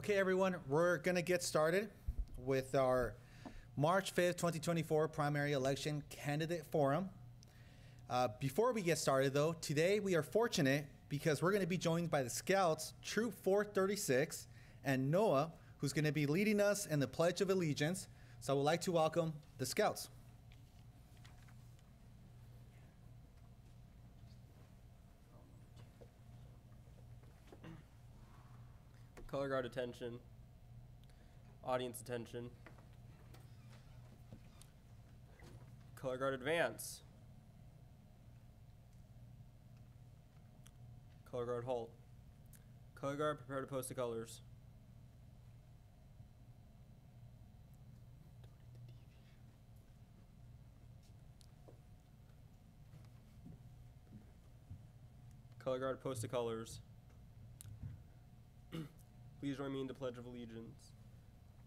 Okay, everyone, we're going to get started with our March 5th, 2024 primary election candidate forum. Uh, before we get started, though, today we are fortunate because we're going to be joined by the Scouts, Troop 436, and Noah, who's going to be leading us in the Pledge of Allegiance. So I would like to welcome the Scouts. Color guard attention. Audience attention. Color guard advance. Color guard halt. Color guard prepare to post the colors. Color guard post the colors. Please join me in the Pledge of Allegiance.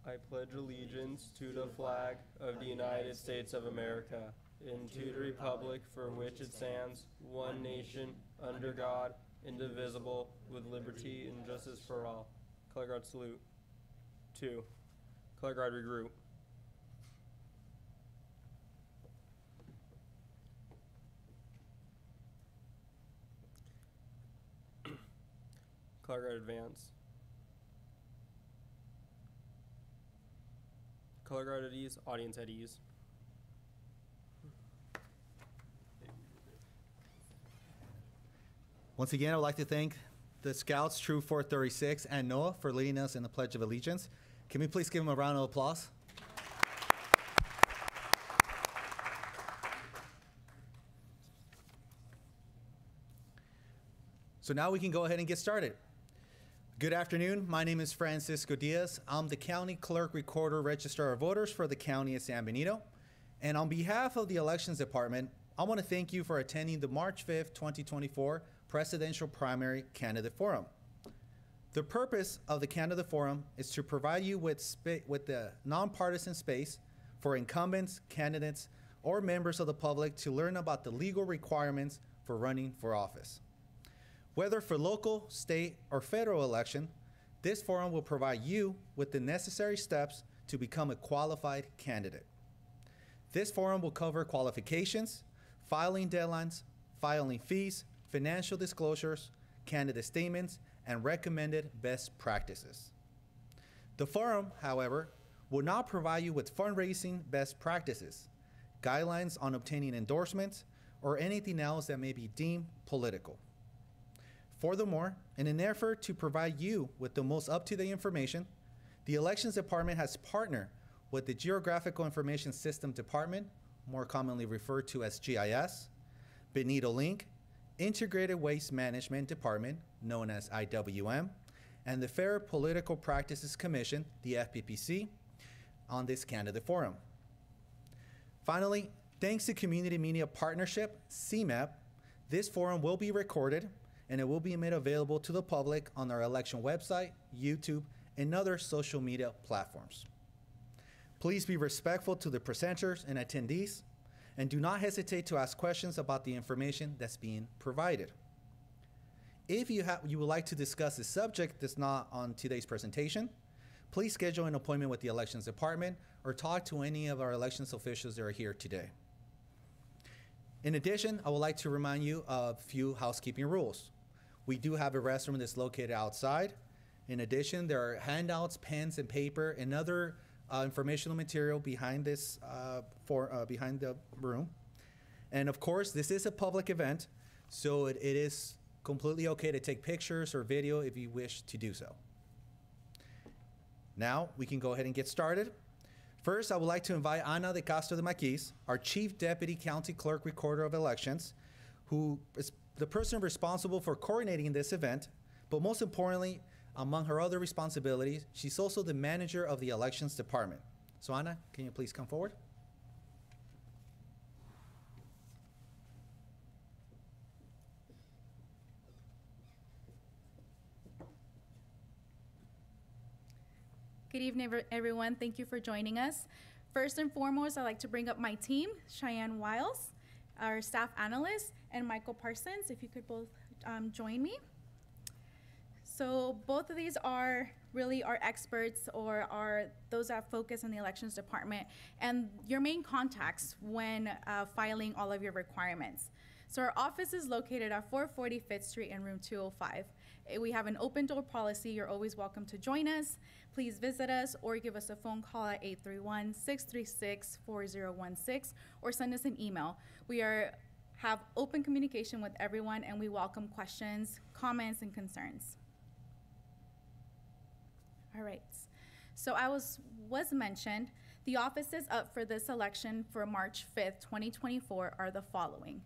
I pledge allegiance to the flag of the United States of America and to the republic for which it stands, one nation, under God, indivisible, with liberty and justice for all. Color guard salute. Two. Color guard regroup. Color guard advance. Color guard at ease, audience at ease. Once again, I would like to thank the Scouts, Troop 436, and Noah for leading us in the Pledge of Allegiance. Can we please give them a round of applause? So now we can go ahead and get started. Good afternoon. My name is Francisco Diaz. I'm the County Clerk Recorder Registrar of Voters for the County of San Benito. And on behalf of the Elections Department, I want to thank you for attending the March 5th, 2024 Presidential Primary Candidate Forum. The purpose of the Candidate Forum is to provide you with, with the nonpartisan space for incumbents, candidates, or members of the public to learn about the legal requirements for running for office. Whether for local, state, or federal election, this forum will provide you with the necessary steps to become a qualified candidate. This forum will cover qualifications, filing deadlines, filing fees, financial disclosures, candidate statements, and recommended best practices. The forum, however, will not provide you with fundraising best practices, guidelines on obtaining endorsements, or anything else that may be deemed political. Furthermore, in an effort to provide you with the most up to date information, the Elections Department has partnered with the Geographical Information System Department, more commonly referred to as GIS, Benito Link, Integrated Waste Management Department, known as IWM, and the Fair Political Practices Commission, the FPPC, on this candidate forum. Finally, thanks to Community Media Partnership, CMAP, this forum will be recorded and it will be made available to the public on our election website, YouTube, and other social media platforms. Please be respectful to the presenters and attendees, and do not hesitate to ask questions about the information that's being provided. If you, you would like to discuss a subject that's not on today's presentation, please schedule an appointment with the Elections Department or talk to any of our elections officials that are here today. In addition, I would like to remind you of a few housekeeping rules. We do have a restroom that's located outside. In addition, there are handouts, pens, and paper, and other uh, informational material behind this uh, for uh, behind the room. And of course, this is a public event, so it, it is completely okay to take pictures or video if you wish to do so. Now we can go ahead and get started. First, I would like to invite Ana de Castro de Maquis, our Chief Deputy County Clerk Recorder of Elections, who is the person responsible for coordinating this event, but most importantly, among her other responsibilities, she's also the manager of the Elections Department. So, Ana, can you please come forward? Good evening, everyone. Thank you for joining us. First and foremost, I'd like to bring up my team, Cheyenne Wiles, our staff analyst, and Michael Parsons, if you could both um, join me. So both of these are really our experts or are those that focus in the elections department and your main contacts when uh, filing all of your requirements. So our office is located at 440 Fifth Street in room 205. We have an open door policy. You're always welcome to join us. Please visit us or give us a phone call at 831-636-4016 or send us an email. We are have open communication with everyone and we welcome questions, comments, and concerns. All right. So I was was mentioned, the offices up for this election for March 5th, 2024 are the following.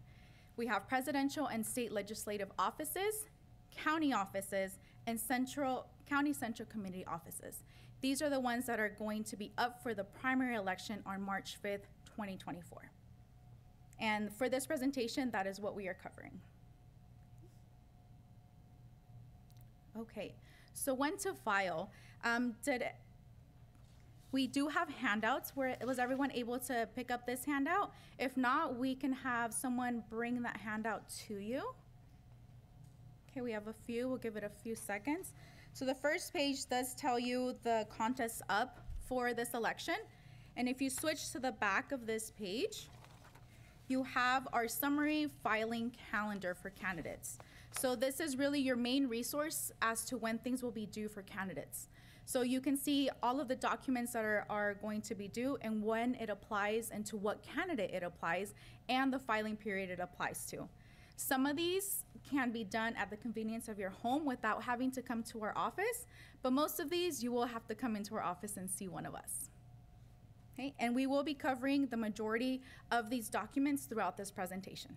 We have presidential and state legislative offices, county offices, and central county central committee offices. These are the ones that are going to be up for the primary election on March 5th, 2024. And for this presentation, that is what we are covering. Okay, so when to file? Um, did we do have handouts where was everyone able to pick up this handout? If not, we can have someone bring that handout to you. Okay, we have a few. We'll give it a few seconds. So the first page does tell you the contests up for this election. And if you switch to the back of this page, you have our summary filing calendar for candidates. So this is really your main resource as to when things will be due for candidates. So you can see all of the documents that are, are going to be due and when it applies and to what candidate it applies and the filing period it applies to. Some of these can be done at the convenience of your home without having to come to our office, but most of these you will have to come into our office and see one of us. Okay, and we will be covering the majority of these documents throughout this presentation.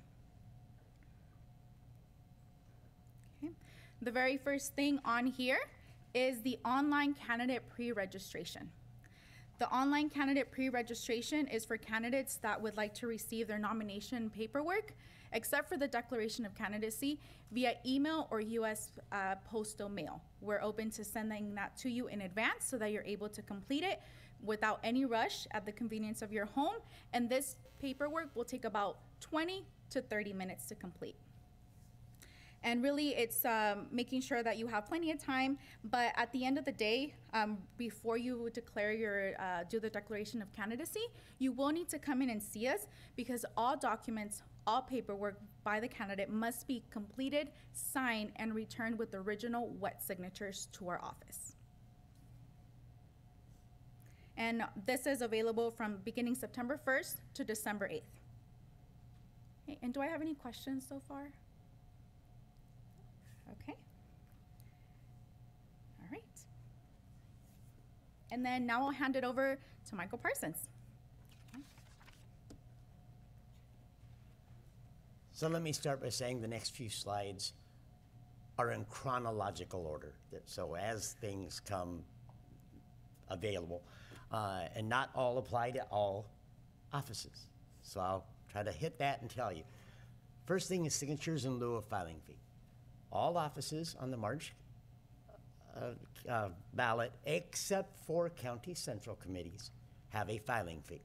Okay. The very first thing on here is the online candidate pre-registration. The online candidate pre-registration is for candidates that would like to receive their nomination paperwork, except for the declaration of candidacy, via email or U.S. Uh, postal mail. We're open to sending that to you in advance so that you're able to complete it without any rush at the convenience of your home. And this paperwork will take about 20 to 30 minutes to complete. And really, it's um, making sure that you have plenty of time. But at the end of the day, um, before you declare your uh, do the declaration of candidacy, you will need to come in and see us because all documents, all paperwork by the candidate must be completed, signed, and returned with original wet signatures to our office. And this is available from beginning September 1st to December 8th. Okay, and do I have any questions so far? Okay. All right. And then now I'll hand it over to Michael Parsons. So let me start by saying the next few slides are in chronological order. So as things come available, uh, and not all apply to all offices. So I'll try to hit that and tell you. First thing is signatures in lieu of filing fee. All offices on the March uh, uh, ballot, except for county central committees, have a filing fee.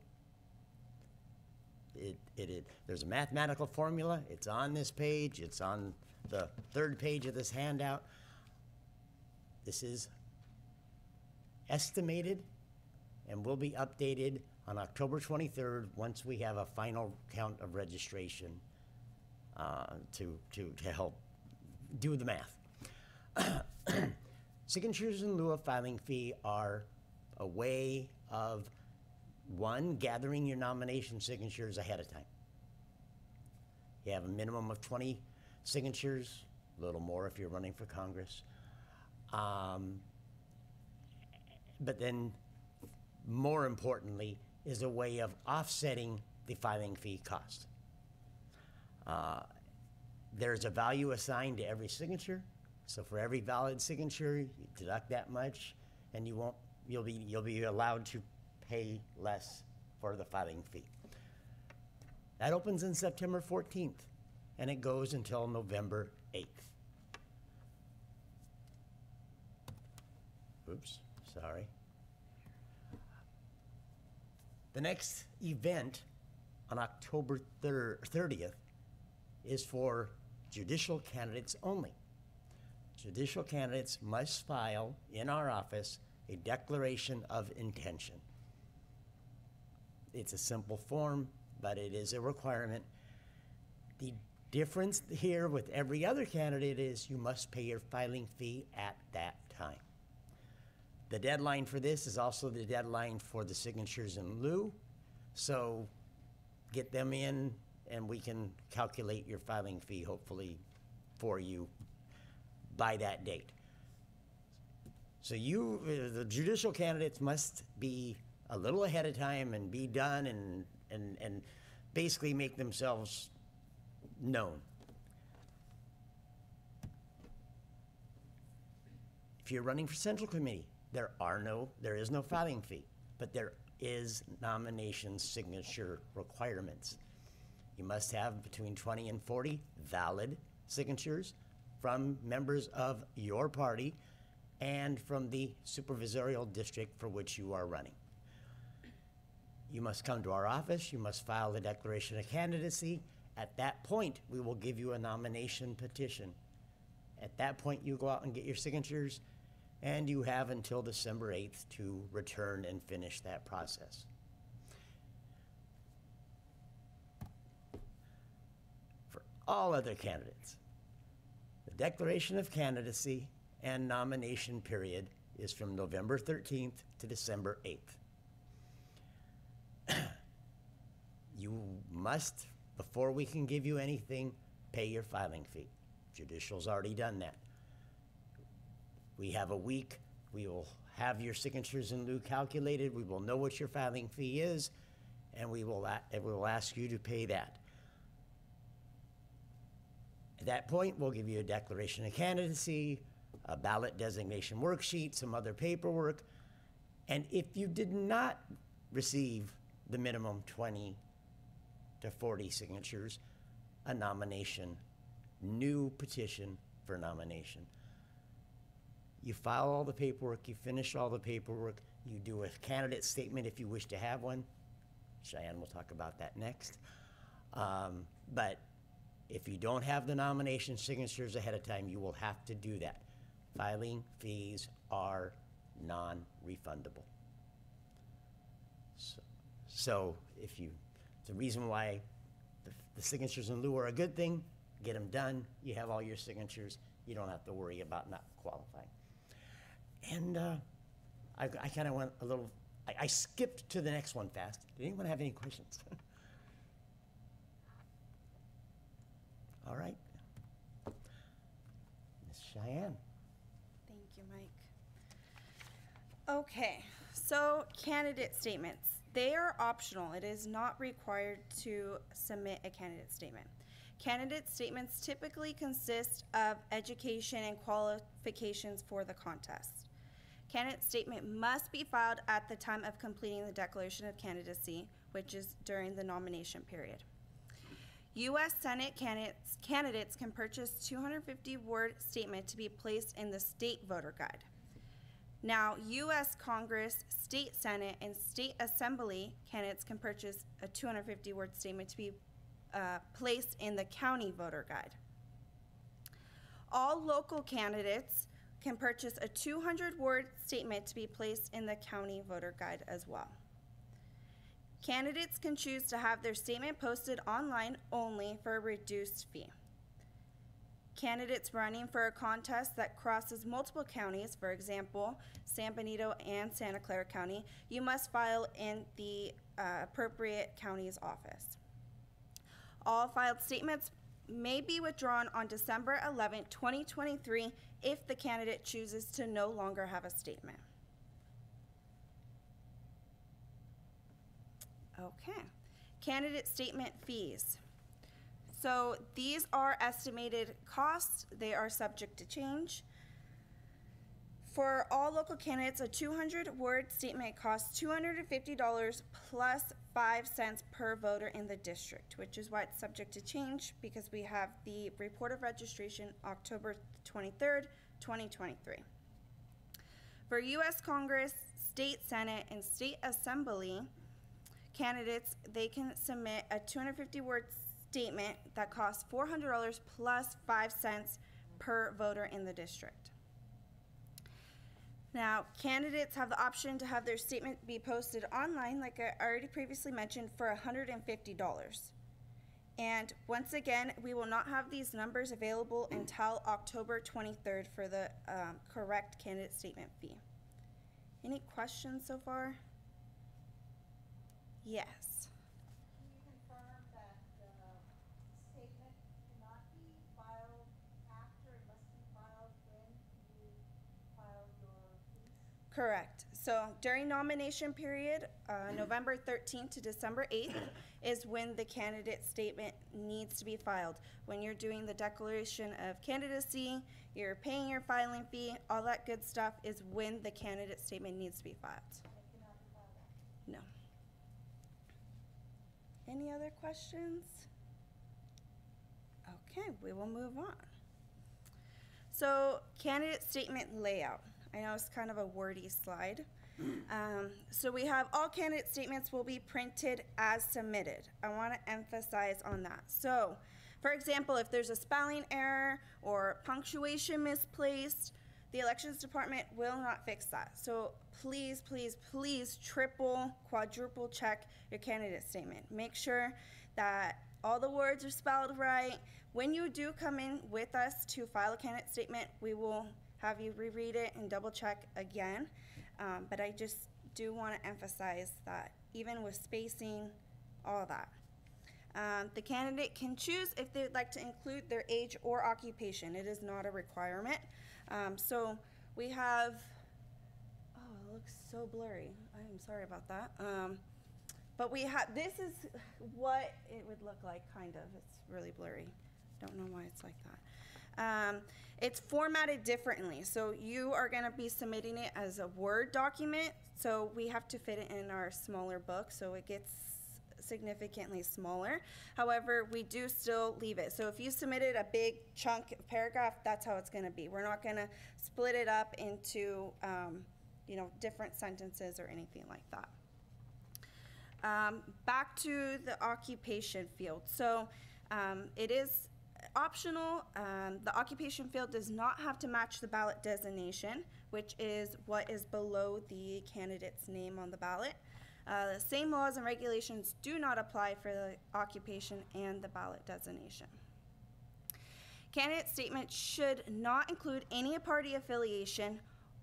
It, it, it, there's a mathematical formula. It's on this page. It's on the third page of this handout. This is estimated and will be updated on October 23rd once we have a final count of registration uh, to, to, to help do the math. Signatures in lieu of filing fee are a way of one, gathering your nomination signatures ahead of time. You have a minimum of 20 signatures, a little more if you're running for Congress. Um, but then, more importantly, is a way of offsetting the filing fee cost. Uh, there's a value assigned to every signature, so for every valid signature, you deduct that much, and you won't. You'll be you'll be allowed to pay less for the filing fee. That opens in September 14th, and it goes until November 8th. Oops, sorry. The next event on October 30th is for judicial candidates only. judicial candidates must file in our office a declaration of intention. It's a simple form, but it is a requirement. The difference here with every other candidate is you must pay your filing fee at that time. The deadline for this is also the deadline for the signatures in lieu. So get them in and we can calculate your filing fee hopefully for you by that date. So you, the judicial candidates must be a little ahead of time and be done and, and, and basically make themselves known. If you're running for central committee, there are no, there is no filing fee, but there is nomination signature requirements. You must have between 20 and 40 valid signatures from members of your party and from the supervisorial district for which you are running. You must come to our office, you must file the declaration of candidacy. At that point, we will give you a nomination petition. At that point, you go out and get your signatures, and you have until December 8th to return and finish that process. For all other candidates, the declaration of candidacy and nomination period is from November 13th to December 8th. You must, before we can give you anything, pay your filing fee. Judicial's already done that. We have a week. We will have your signatures in lieu calculated. We will know what your filing fee is, and we will, a- and we will ask you to pay that. At that point, we'll give you a declaration of candidacy, a ballot designation worksheet, some other paperwork. And if you did not receive the minimum 20 to 40 signatures, a nomination, new petition for nomination. You file all the paperwork, you finish all the paperwork, you do a candidate statement if you wish to have one. Cheyenne will talk about that next. Um, But if you don't have the nomination signatures ahead of time, you will have to do that. Filing fees are non-refundable. So- So if you, the reason why the- the signatures in lieu are a good thing, get them done, you have all your signatures, you don't have to worry about not qualifying. And uh, I, I kind of went a little, I, I skipped to the next one fast. Did anyone have any questions? All right. Ms. Cheyenne. Thank you, Mike. Okay, so candidate statements. They are optional. It is not required to submit a candidate statement. Candidate statements typically consist of education and qualifications for the contest. Candidate statement must be filed at the time of completing the declaration of candidacy, which is during the nomination period. U.S. Senate candidates, candidates can purchase 250 word statement to be placed in the state voter guide. Now, U.S. Congress, state Senate, and state Assembly candidates can purchase a 250 word statement to be uh, placed in the county voter guide. All local candidates can purchase a 200 word statement to be placed in the county voter guide as well. Candidates can choose to have their statement posted online only for a reduced fee. Candidates running for a contest that crosses multiple counties, for example, San Benito and Santa Clara County, you must file in the uh, appropriate county's office. All filed statements may be withdrawn on December 11, 2023, if the candidate chooses to no longer have a statement. Okay. Candidate statement fees. So these are estimated costs. They are subject to change. For all local candidates, a 200 word statement costs $250 plus 5 cents per voter in the district, which is why it's subject to change because we have the report of registration October 23rd, 2023. For U.S. Congress, state Senate, and state Assembly, candidates, they can submit a 250 word statement that costs $400 plus 5 cents per voter in the district. Now, candidates have the option to have their statement be posted online, like I already previously mentioned, for $150. And once again, we will not have these numbers available until October 23rd for the um, correct candidate statement fee. Any questions so far? Yes. Can you confirm that the statement cannot be filed after, it must be filed when you file your piece? Correct. So during nomination period, uh, November 13th to December 8th is when the candidate statement needs to be filed. When you're doing the declaration of candidacy, you're paying your filing fee, all that good stuff is when the candidate statement needs to be filed. No. Any other questions? Okay, we will move on. So, candidate statement layout. I know it's kind of a wordy slide. Um, so we have all candidate statements will be printed as submitted. I want to emphasize on that. So, for example, if there's a spelling error or punctuation misplaced, the elections department will not fix that. So please, please, please triple, quadruple check your candidate statement. Make sure that all the words are spelled right. When you do come in with us to file a candidate statement, we will have you reread it and double check again. Um, but I just do want to emphasize that even with spacing, all that. Um, the candidate can choose if they would like to include their age or occupation. It is not a requirement. Um, so we have, oh, it looks so blurry. I am sorry about that. Um, but we have, this is what it would look like, kind of. It's really blurry. Don't know why it's like that. Um, it's formatted differently. So you are going to be submitting it as a Word document. So we have to fit it in our smaller book. So it gets significantly smaller. However, we do still leave it. So if you submitted a big chunk of paragraph, that's how it's going to be. We're not going to split it up into, um, you know, different sentences or anything like that. Um, back to the occupation field. So um, it is optional. Um, the occupation field does not have to match the ballot designation, which is what is below the candidate's name on the ballot. Uh, the same laws and regulations do not apply for the occupation and the ballot designation. Candidate statements should not include any party affiliation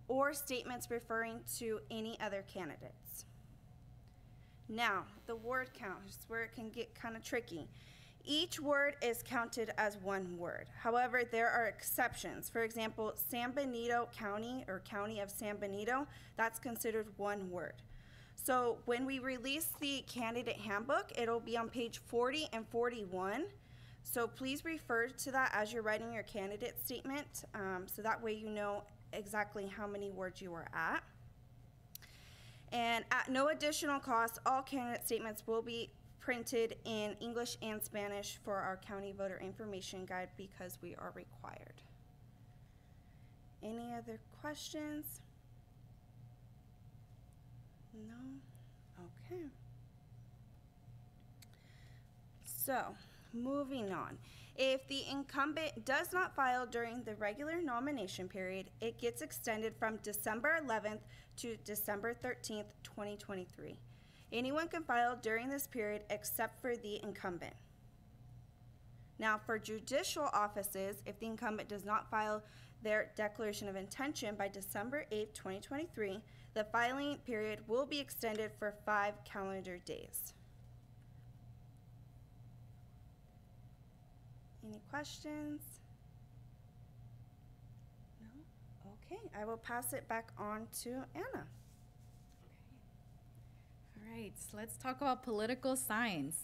or statements referring to any other candidates. Now, the word count is where it can get kind of tricky. Each word is counted as one word. However, there are exceptions. For example, San Benito County or County of San Benito, that's considered one word. So when we release the candidate handbook, it'll be on page 40 and 41. So please refer to that as you're writing your candidate statement, um, so that way you know exactly how many words you are at. And at no additional cost, all candidate statements will be printed in English and Spanish for our county voter information guide because we are required. Any other questions? No? Okay. So, moving on. If the incumbent does not file during the regular nomination period, it gets extended from December 11th to December 13th, 2023. Anyone can file during this period except for the incumbent. Now, for judicial offices, if the incumbent does not file their declaration of intention by December 8, 2023, the filing period will be extended for five calendar days. Any questions? No? Okay, I will pass it back on to Anna. Right, so let's talk about political signs.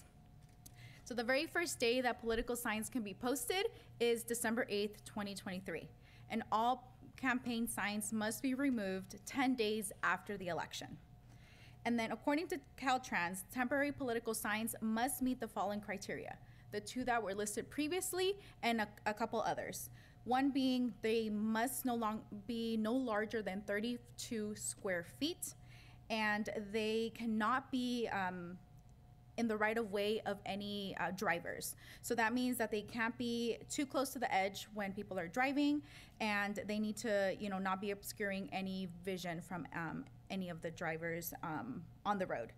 So the very first day that political signs can be posted is December 8th, 2023. And all campaign signs must be removed 10 days after the election. And then according to Caltrans, temporary political signs must meet the following criteria. The two that were listed previously and a, a couple others. One being they must no long be no larger than 32 square feet and they cannot be um, in the right of way of any uh, drivers. So that means that they can't be too close to the edge when people are driving, and they need to, you know, not be obscuring any vision from um, any of the drivers um, on the road.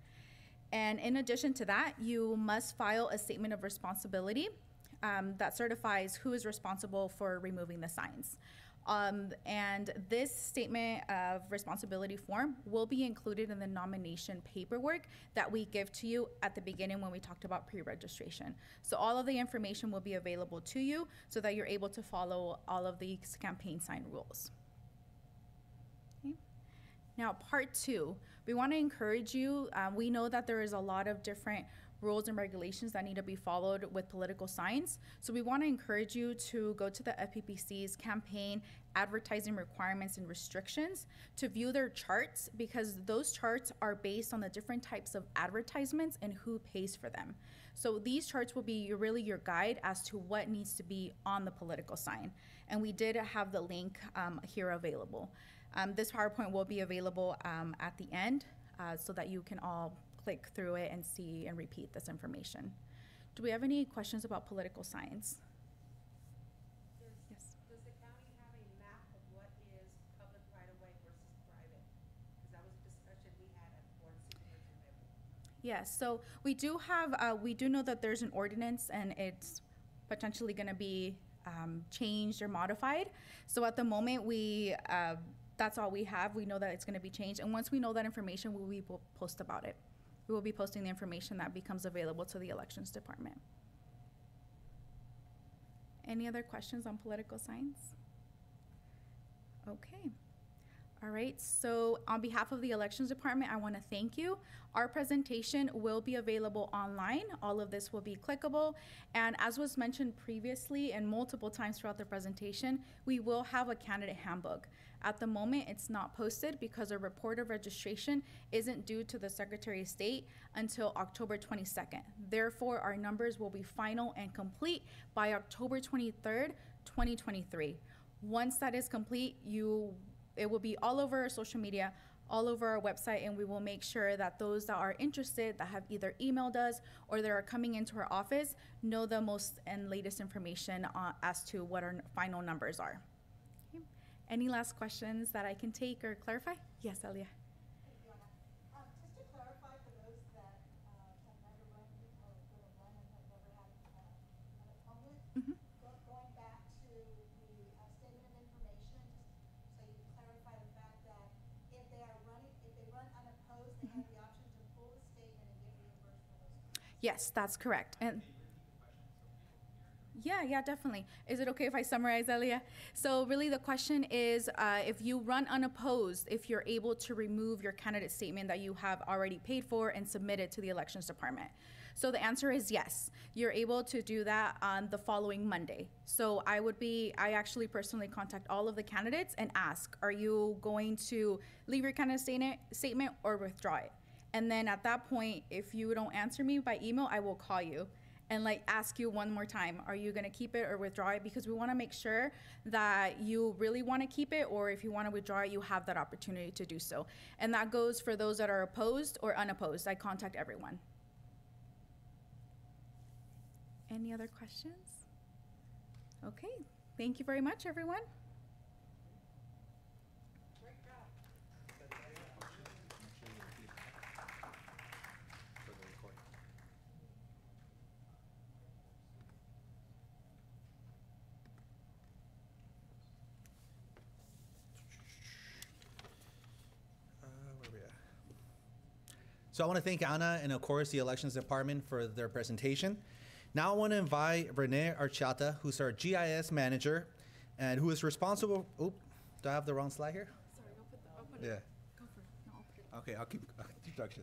And in addition to that, you must file a statement of responsibility um, that certifies who is responsible for removing the signs. Um, and this statement of responsibility form will be included in the nomination paperwork that we give to you at the beginning when we talked about pre-registration. So all of the information will be available to you so that you're able to follow all of these campaign sign rules. Okay. Now, part two, we want to encourage you. Um, we know that there is a lot of different rules and regulations that need to be followed with political signs. So we want to encourage you to go to the FPPC's campaign advertising requirements and restrictions to view their charts because those charts are based on the different types of advertisements and who pays for them. So these charts will be really your guide as to what needs to be on the political sign. And we did have the link um, here available. Um, this PowerPoint will be available um, at the end uh, so that you can all click through it and see and repeat this information. Do we have any questions about political signs? Yes. Does the county have a map of what is public right of way versus private? Because that was a discussion we had at board supervision level. Yes, so we do have, uh, we do know that there's an ordinance and it's potentially gonna be, um, changed or modified. So at the moment, we, uh, that's all we have. We know that it's gonna be changed. And once we know that information, we will post about it. We will be posting the information that becomes available to the elections department. Any other questions on political signs? Okay. All right, so on behalf of the Elections Department, I want to thank you. Our presentation will be available online. All of this will be clickable. And as was mentioned previously and multiple times throughout the presentation, we will have a candidate handbook. At the moment, it's not posted because a report of registration isn't due to the Secretary of State until October 22nd. Therefore, our numbers will be final and complete by October 23rd, 2023. Once that is complete, you it will be all over our social media, all over our website, and we will make sure that those that are interested, that have either emailed us or that are coming into our office, know the most and latest information uh, as to what our final numbers are. Any last questions that I can take or clarify? Yes, Elia. Hey, Fiona, just to clarify for those that, uh, have never run, or would have run and have never had, uh, an mm-hmm. opponent, going back to the, uh, statement of information, so you clarify the fact that if they are running, if they run unopposed, they have mm-hmm. the option to pull the statement and get reimbursed for those. Yes, that's correct. And yeah, yeah, definitely. Is it okay if I summarize, Elia? So, really, the question is uh, if you run unopposed, if you're able to remove your candidate statement that you have already paid for and submitted to the elections department. So, the answer is yes. You're able to do that on the following Monday. So, I would be, I actually personally contact all of the candidates and ask, are you going to leave your candidate statement, statement or withdraw it? And then at that point, if you don't answer me by email, I will call you and like ask you one more time are you going to keep it or withdraw it? Because we want to make sure that you really want to keep it or if you want to withdraw it you have that opportunity to do so. And that goes for those that are opposed or unopposed. I contact everyone. Any other questions? Okay. Thank you very much everyone Uh, where we at? So I want to thank Anna and of course the elections department for their presentation. Now I want to invite Renee Archata, who's our GIS manager, and who is responsible. Oop, do I have the wrong slide here? sorry i'll put the, I'll put Yeah. go for it no, I'll put it Okay, I'll keep introduction.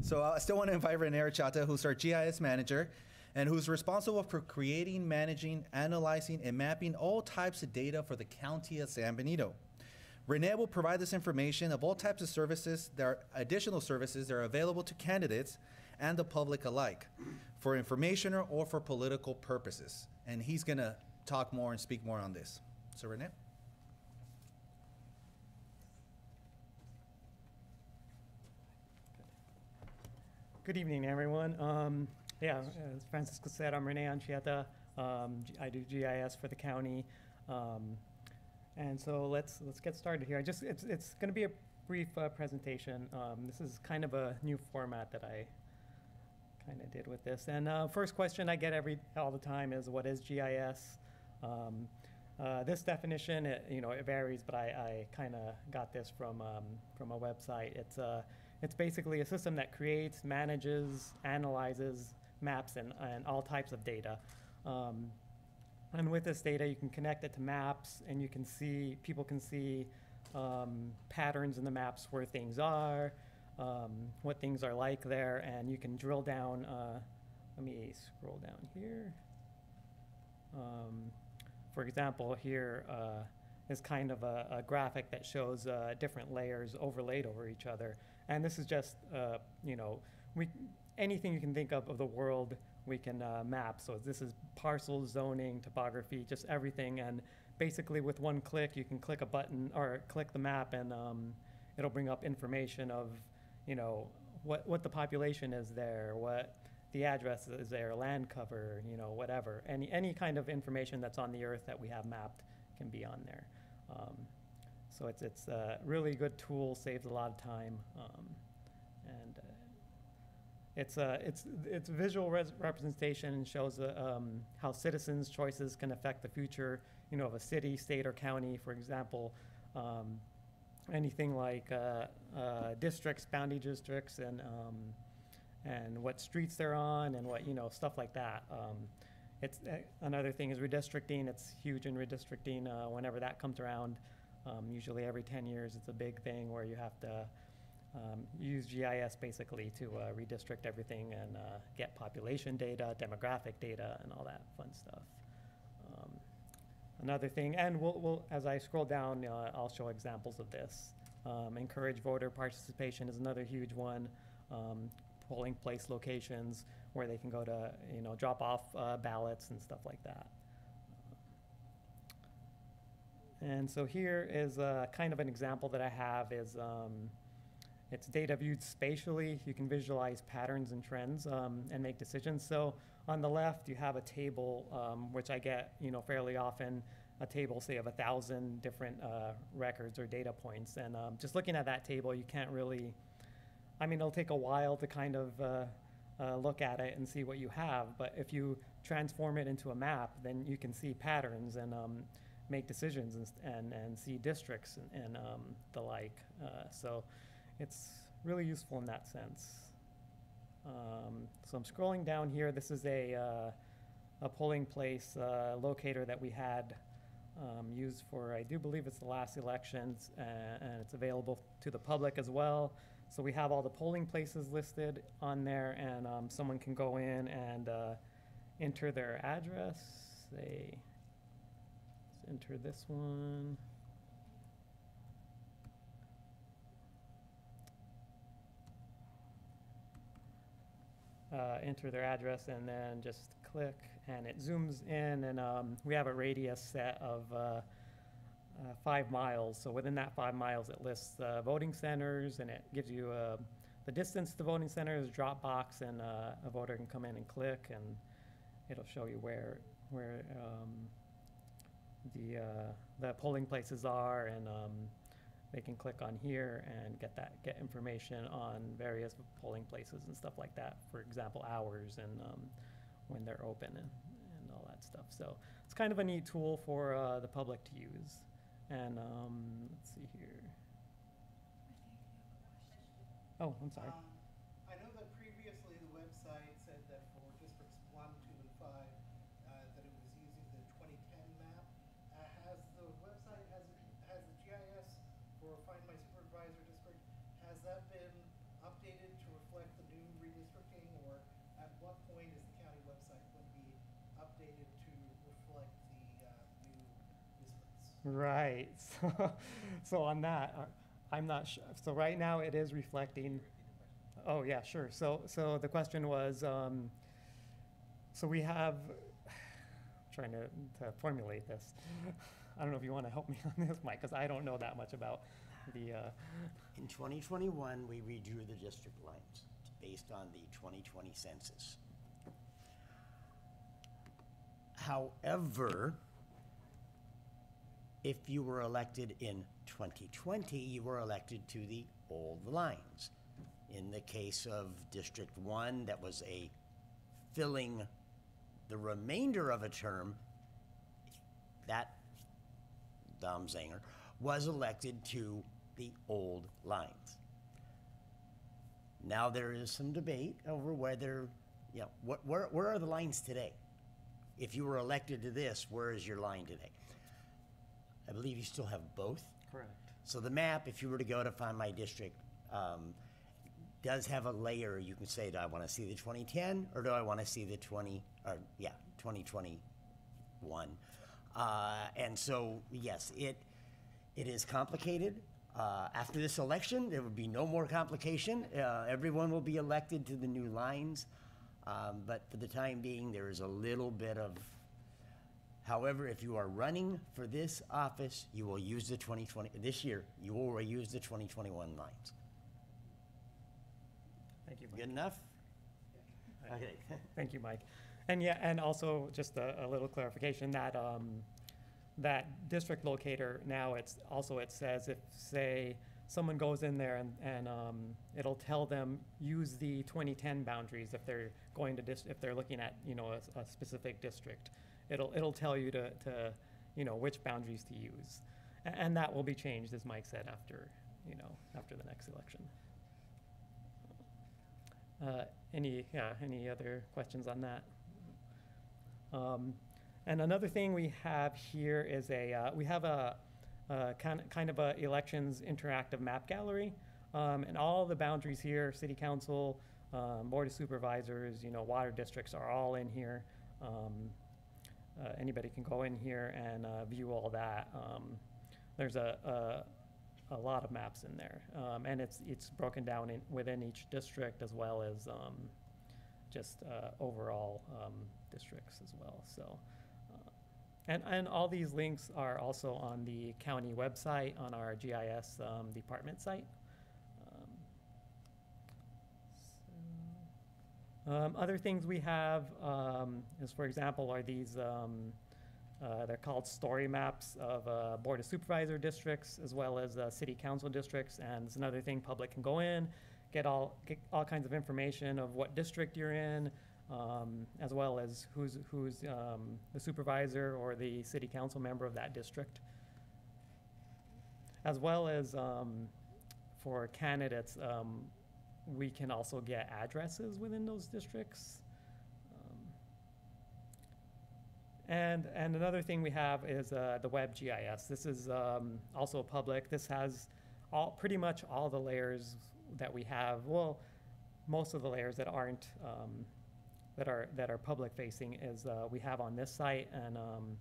So I still want to invite Renee Archata, who's our GIS manager, and who's responsible for creating, managing, analyzing, and mapping all types of data for the county of San Benito. Renee will provide this information of all types of services, there are additional services that are available to candidates and the public alike for informational or or for political purposes. And he's going to talk more and speak more on this. So, Renee? Good evening, everyone. Um, yeah, as Francisco said, I'm Rene Anchieta. Um, I do GIS for the county. Um, and so let's, let's get started here. I just, it's, it's gonna be a brief, uh, presentation. Um, this is kind of a new format that I kind of did with this. And, uh, first question I get every, all the time is what is GIS? Um, uh, this definition, it, you know, it varies, but I, I kind of got this from, um, from a website. It's, uh, it's basically a system that creates, manages, analyzes maps and, and all types of data. Um, and with this data, you can connect it to maps and you can see, people can see um, patterns in the maps where things are, um, what things are like there, and you can drill down. Uh, let me scroll down here. Um, for example, here uh, is kind of a, a graphic that shows uh, different layers overlaid over each other. And this is just, uh, you know, we, anything you can think of of the world, we can uh, map. So this is parcel zoning, topography, just everything. And basically, with one click, you can click a button or click the map, and um, it'll bring up information of, you know, what what the population is there, what the address is there, land cover, you know, whatever. Any any kind of information that's on the earth that we have mapped can be on there. Um, so it's it's a really good tool, saves a lot of time, um, it's a it's it's visual res- representation and shows uh, um, how citizens' choices can affect the future, you know, of a city, state, or county. For example, um, anything like uh, uh, districts, boundary districts, and um, and what streets they're on, and what you know, stuff like that. Um, it's uh, another thing is redistricting. It's huge in redistricting. Uh, whenever that comes around, um, usually every 10 years, it's a big thing where you have to um, use GIS basically to uh, redistrict everything and uh, get population data, demographic data, and all that fun stuff. Um, another thing, and we'll, we'll, as I scroll down, uh, I'll show examples of this. Um, encourage voter participation is another huge one. Um, polling place locations where they can go to, you know, drop off uh, ballots and stuff like that. And so here is uh, kind of an example that I have is um, it's data viewed spatially. You can visualize patterns and trends um, and make decisions. So on the left, you have a table, um, which I get, you know, fairly often, a table, say, of a thousand different uh, records or data points. And um, just looking at that table, you can't really, I mean, it'll take a while to kind of uh, uh, look at it and see what you have. But if you transform it into a map, then you can see patterns and um, make decisions and, and, and see districts and, and um, the like. Uh, so it's really useful in that sense. Um, so I'm scrolling down here. This is a, uh, a polling place uh, locator that we had um, used for, I do believe it's the last elections, uh, and it's available to the public as well. So we have all the polling places listed on there, and um, someone can go in and uh, enter their address. They enter this one. Uh, enter their address and then just click and it zooms in and um, we have a radius set of uh, uh, five miles. So within that five miles, it lists uh, voting centers and it gives you uh, the distance to voting centers, drop box, and uh, a voter can come in and click and it'll show you where where um, the uh, the polling places are and um, they can click on here and get that get information on various polling places and stuff like that. For example, hours and um, when they're open and, and all that stuff. So it's kind of a neat tool for uh, the public to use. And um, let's see here. Oh, I'm sorry. Um, I know that previously the website said that for districts one, two, and five, uh, that it was using the twenty ten map. Uh, has the website, has, has the GIS for Find My Supervisor District, has that been updated to reflect the new redistricting? Or at what point is the county website going to be updated to reflect the, uh, new districts? Right. So, so on that, uh, I'm not sure. So right now it is reflecting. Oh yeah, sure. So so the question was, um, so we have. trying to, to formulate this. I don't know if you want to help me on this, Mike, because I don't know that much about the. Uh, In 2021, we redrew the district lines based on the 2020 census. However, if you were elected in 2020, you were elected to the old lines. In the case of District 1, that was a filling the remainder of a term, that Dom Zanger was elected to the old lines. Now there is some debate over whether, you know, what, where, where are the lines today? If you were elected to this, where is your line today? I believe you still have both. Correct. So the map, if you were to go to find my district, um, does have a layer. You can say, do I want to see the 2010 or do I want to see the 20, or yeah, 2021? Uh, and so, yes, it, it is complicated. Uh, after this election, there would be no more complication. Uh, everyone will be elected to the new lines. Um, but for the time being, there is a little bit of However, if you are running for this office, you will use the 2020, this year, you will use the 2021 lines. Thank you, Mike. Good enough? Okay. Thank you, Mike. And yeah, and also just a, a little clarification that, um, that district locator, now it's, also it says if, say, someone goes in there and, and, um, it'll tell them, use the twenty-ten boundaries if they're going to dis, if they're looking at, you know, a specific district. It'll, it'll tell you to, to, you know, which boundaries to use. A- and that will be changed, as Mike said, after, you know, after the next election. Uh, Any, yeah, any other questions on that? Um, And another thing we have here is a, uh, we have a, a kind, kind of a elections interactive map gallery. Um, And all the boundaries here, city council, um, board of supervisors, you know, water districts are all in here. Um, uh, Anybody can go in here and uh, view all that. Um, There's a, a, a lot of maps in there. Um, and it's, it's broken down in, within each district as well as, um, just, uh, overall, um, districts as well, so. uh, And, and all these links are also on the county website, on our GIS, um, department site. Um, so, Um, other things we have, um, is for example, are these, um, uh, they're called story maps of uh, Board of Supervisor districts as well as uh, City Council districts. And it's another thing, public can go in, get all, get all kinds of information of what district you're in, um, as well as who's, who's um, the supervisor or the city council member of that district. As well as um, for candidates, we can also get addresses within those districts. Um, and, and another thing we have is uh, the web GIS. This is um, also public. This has all, pretty much all the layers that we have. Well, most of the layers that aren't, um, that are, that are public facing is, uh, we have on this site. And um,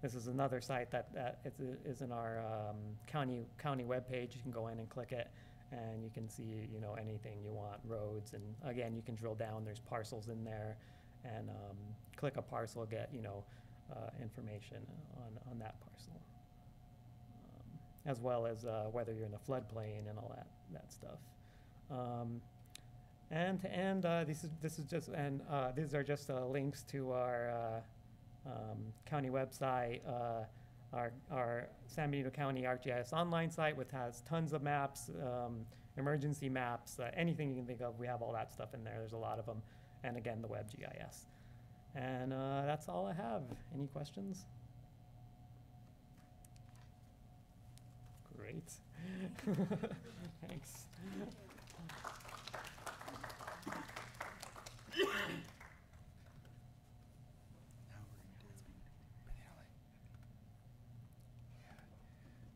this is another site that, that is, is in our um, county, county webpage. You can go in and click it and you can see, you know, anything you want, roads. And again, you can drill down, there's parcels in there. And um, click a parcel, get, you know, uh, information on, on that parcel. Um, As well as uh, whether you're in a floodplain and all that, that stuff. Um, And end, uh, this is, this is just, and uh, these are just uh, links to our uh, um, county website, our, our San Benito County ArcGIS online site, which has tons of maps, um, emergency maps, uh, anything you can think of, we have all that stuff in there. There's a lot of them. And again, the web GIS. And uh, that's all I have. Any questions? Great. Thanks.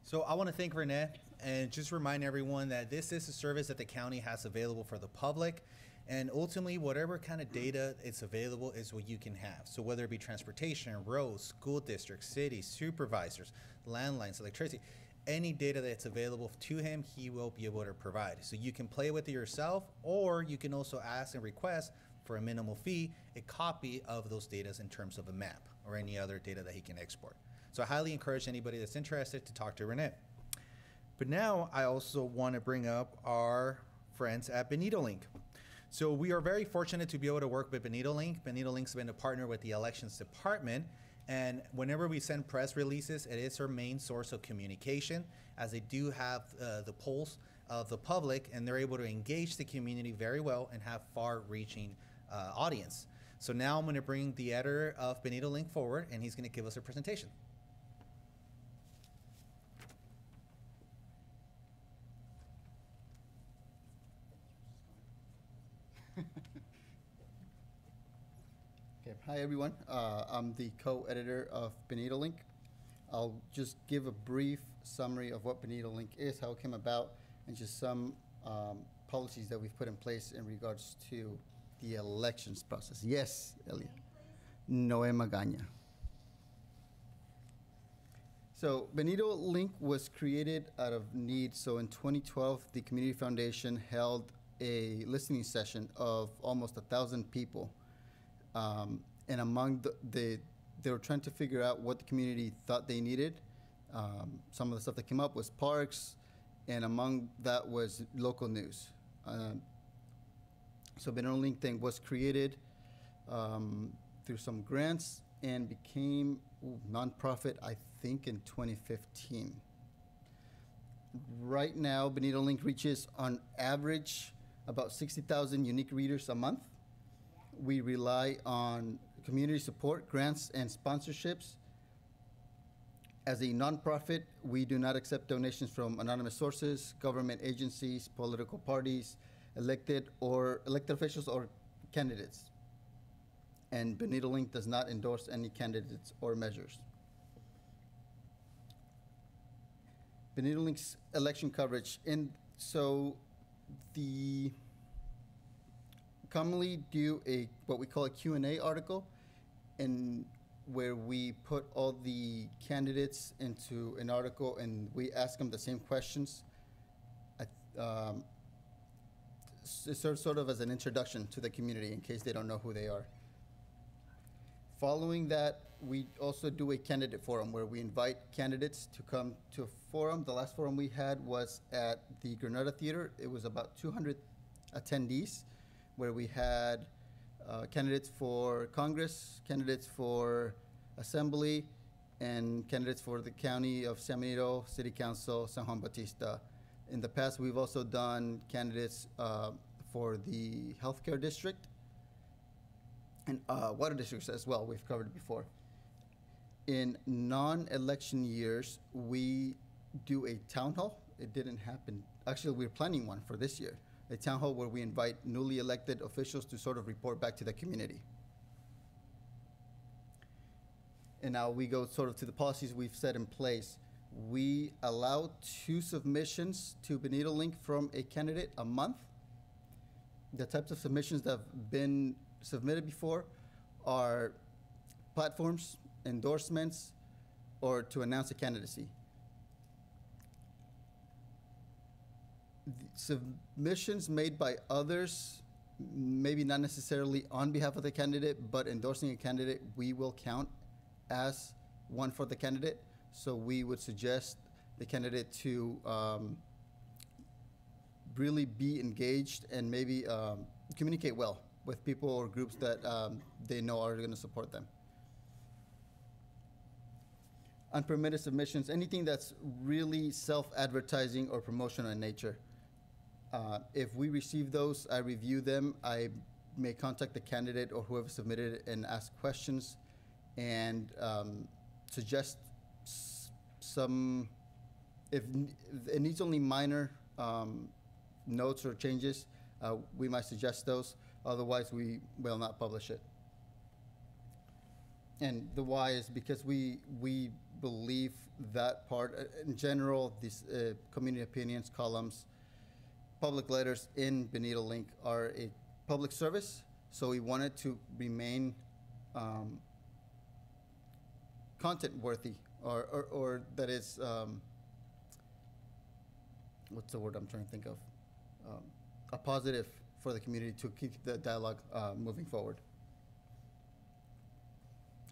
So I want to thank Renee and just remind everyone that this is a service that the county has available for the public. And ultimately, whatever kind of data it's available is what you can have. So whether it be transportation, roads, school districts, cities, supervisors, landlines, electricity, any data that's available to him, he will be able to provide. So you can play with it yourself, or you can also ask and request for a minimal fee a copy of those data in terms of a map or any other data that he can export. So I highly encourage anybody that's interested to talk to Renee. But now I also want to bring up our friends at Benito Link. So we are very fortunate to be able to work with Benito Link. Benito Link's been a partner with the elections department. And whenever we send press releases, it is our main source of communication, as they do have uh, the pulse of the public, and they're able to engage the community very well and have far-reaching uh, audience. So now I'm going to bring the editor of Benito Link forward, and he's going to give us a presentation. Hi everyone. Uh, I'm the co-editor of Benito Link. I'll just give a brief summary of what Benito Link is, how it came about, and just some um, policies that we've put in place in regards to the elections process. Yes, Elia. Noe Magaña. So Benito Link was created out of need. So in 2012, the Community Foundation held a listening session of almost a thousand people um, and among the, the, they were trying to figure out what the community thought they needed. Um, some of the stuff that came up was parks, and among that was local news. Um, so Benito Link thing was created um, through some grants and became ooh, nonprofit, I think, in 2015. Right now, Benito Link reaches on average about 60,000 unique readers a month we rely on community support, grants, and sponsorships. As a nonprofit, we do not accept donations from anonymous sources, government agencies, political parties, elected or elected officials or candidates. And Benito Link does not endorse any candidates or measures. Benito Link's election coverage, and so the commonly do a what we call a Q&A article and where we put all the candidates into an article and we ask them the same questions. I, um, it serves sort of as an introduction to the community in case they don't know who they are. Following that, we also do a candidate forum where we invite candidates to come to a forum. The last forum we had was at the Granada Theater. It was about 200 attendees where we had uh, candidates for Congress, candidates for Assembly, and candidates for the County of San Benito, City Council, San Juan Bautista. In the past, we've also done candidates uh, for the Healthcare District and uh, water districts as well. We've covered before. In non-election years, we do a town hall. It didn't happen. Actually, we're planning one for this year a town hall where we invite newly elected officials to sort of report back to the community. And now we go sort of to the policies we've set in place. We allow two submissions to Benito Link from a candidate a month. The types of submissions that have been submitted before are platforms, endorsements, or to announce a candidacy. Submissions made by others, maybe not necessarily on behalf of the candidate, but endorsing a candidate, we will count as one for the candidate. So we would suggest the candidate to um, really be engaged and maybe um, communicate well with people or groups that um, they know are going to support them unpermitted submissions, anything that's really self-advertising or promotional in nature. Uh, if we receive those, I review them. I may contact the candidate or whoever submitted it and ask questions and um, suggest some, if if it needs only minor um, notes or changes, uh, we might suggest those. Otherwise, we will not publish it. And the why is because we, we believe that part, uh, in general, these uh, community opinions columns, public letters in Benito Link are a public service, so we wanted to remain um, content worthy or, or, or that is, um, what's the word I'm trying to think of? Um, a positive for the community to keep the dialogue uh, moving forward.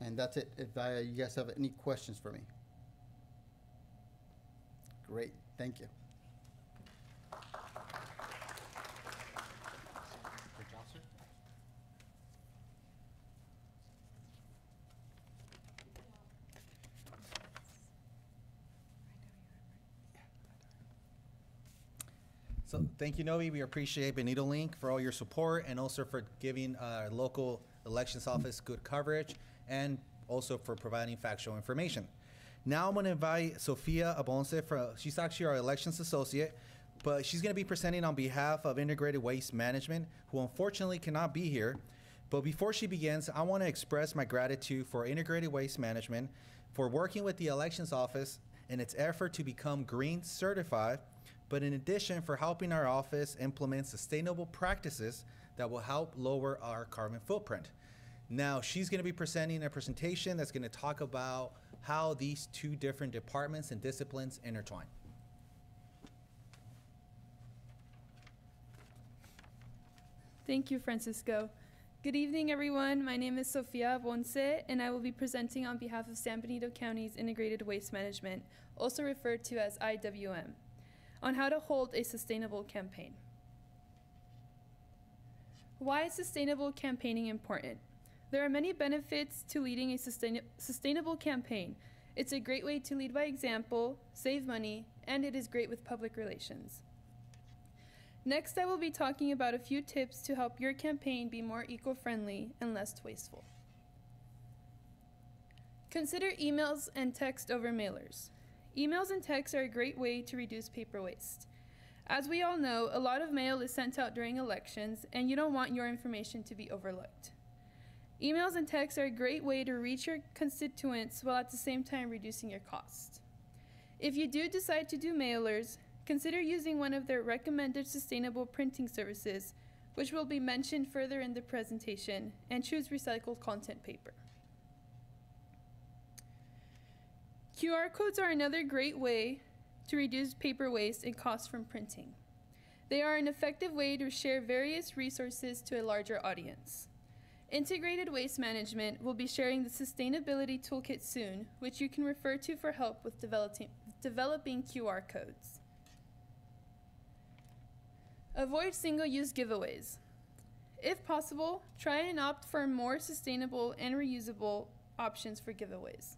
And that's it. If I, you guys have any questions for me? Great, thank you. So thank you, Novi. We appreciate Benito Link for all your support and also for giving our local elections office good coverage and also for providing factual information. Now I'm going to invite Sofia Abonce. She's actually our elections associate, but she's going to be presenting on behalf of Integrated Waste Management, who unfortunately cannot be here. But before she begins, I want to express my gratitude for Integrated Waste Management for working with the elections office in its effort to become green certified, but in addition for helping our office implement sustainable practices that will help lower our carbon footprint. Now, she's going to be presenting a presentation that's going to talk about how these two different departments and disciplines intertwine. Thank you, Francisco. Good evening, everyone. My name is Sofia Bonce, and I will be presenting on behalf of San Benito County's Integrated Waste Management, also referred to as IWM, on how to hold a sustainable campaign. Why is sustainable campaigning important? There are many benefits to leading a sustain- sustainable campaign. It's a great way to lead by example, save money, and it is great with public relations. Next, I will be talking about a few tips to help your campaign be more eco friendly and less wasteful. Consider emails and text over mailers. Emails and texts are a great way to reduce paper waste. As we all know, a lot of mail is sent out during elections, and you don't want your information to be overlooked. Emails and texts are a great way to reach your constituents while at the same time reducing your cost. If you do decide to do mailers, consider using one of their recommended sustainable printing services, which will be mentioned further in the presentation, and choose recycled content paper. QR codes are another great way to reduce paper waste and costs from printing. They are an effective way to share various resources to a larger audience. Integrated Waste Management will be sharing the Sustainability Toolkit soon, which you can refer to for help with developing, QR codes. Avoid single use giveaways. If possible, try and opt for more sustainable and reusable options for giveaways.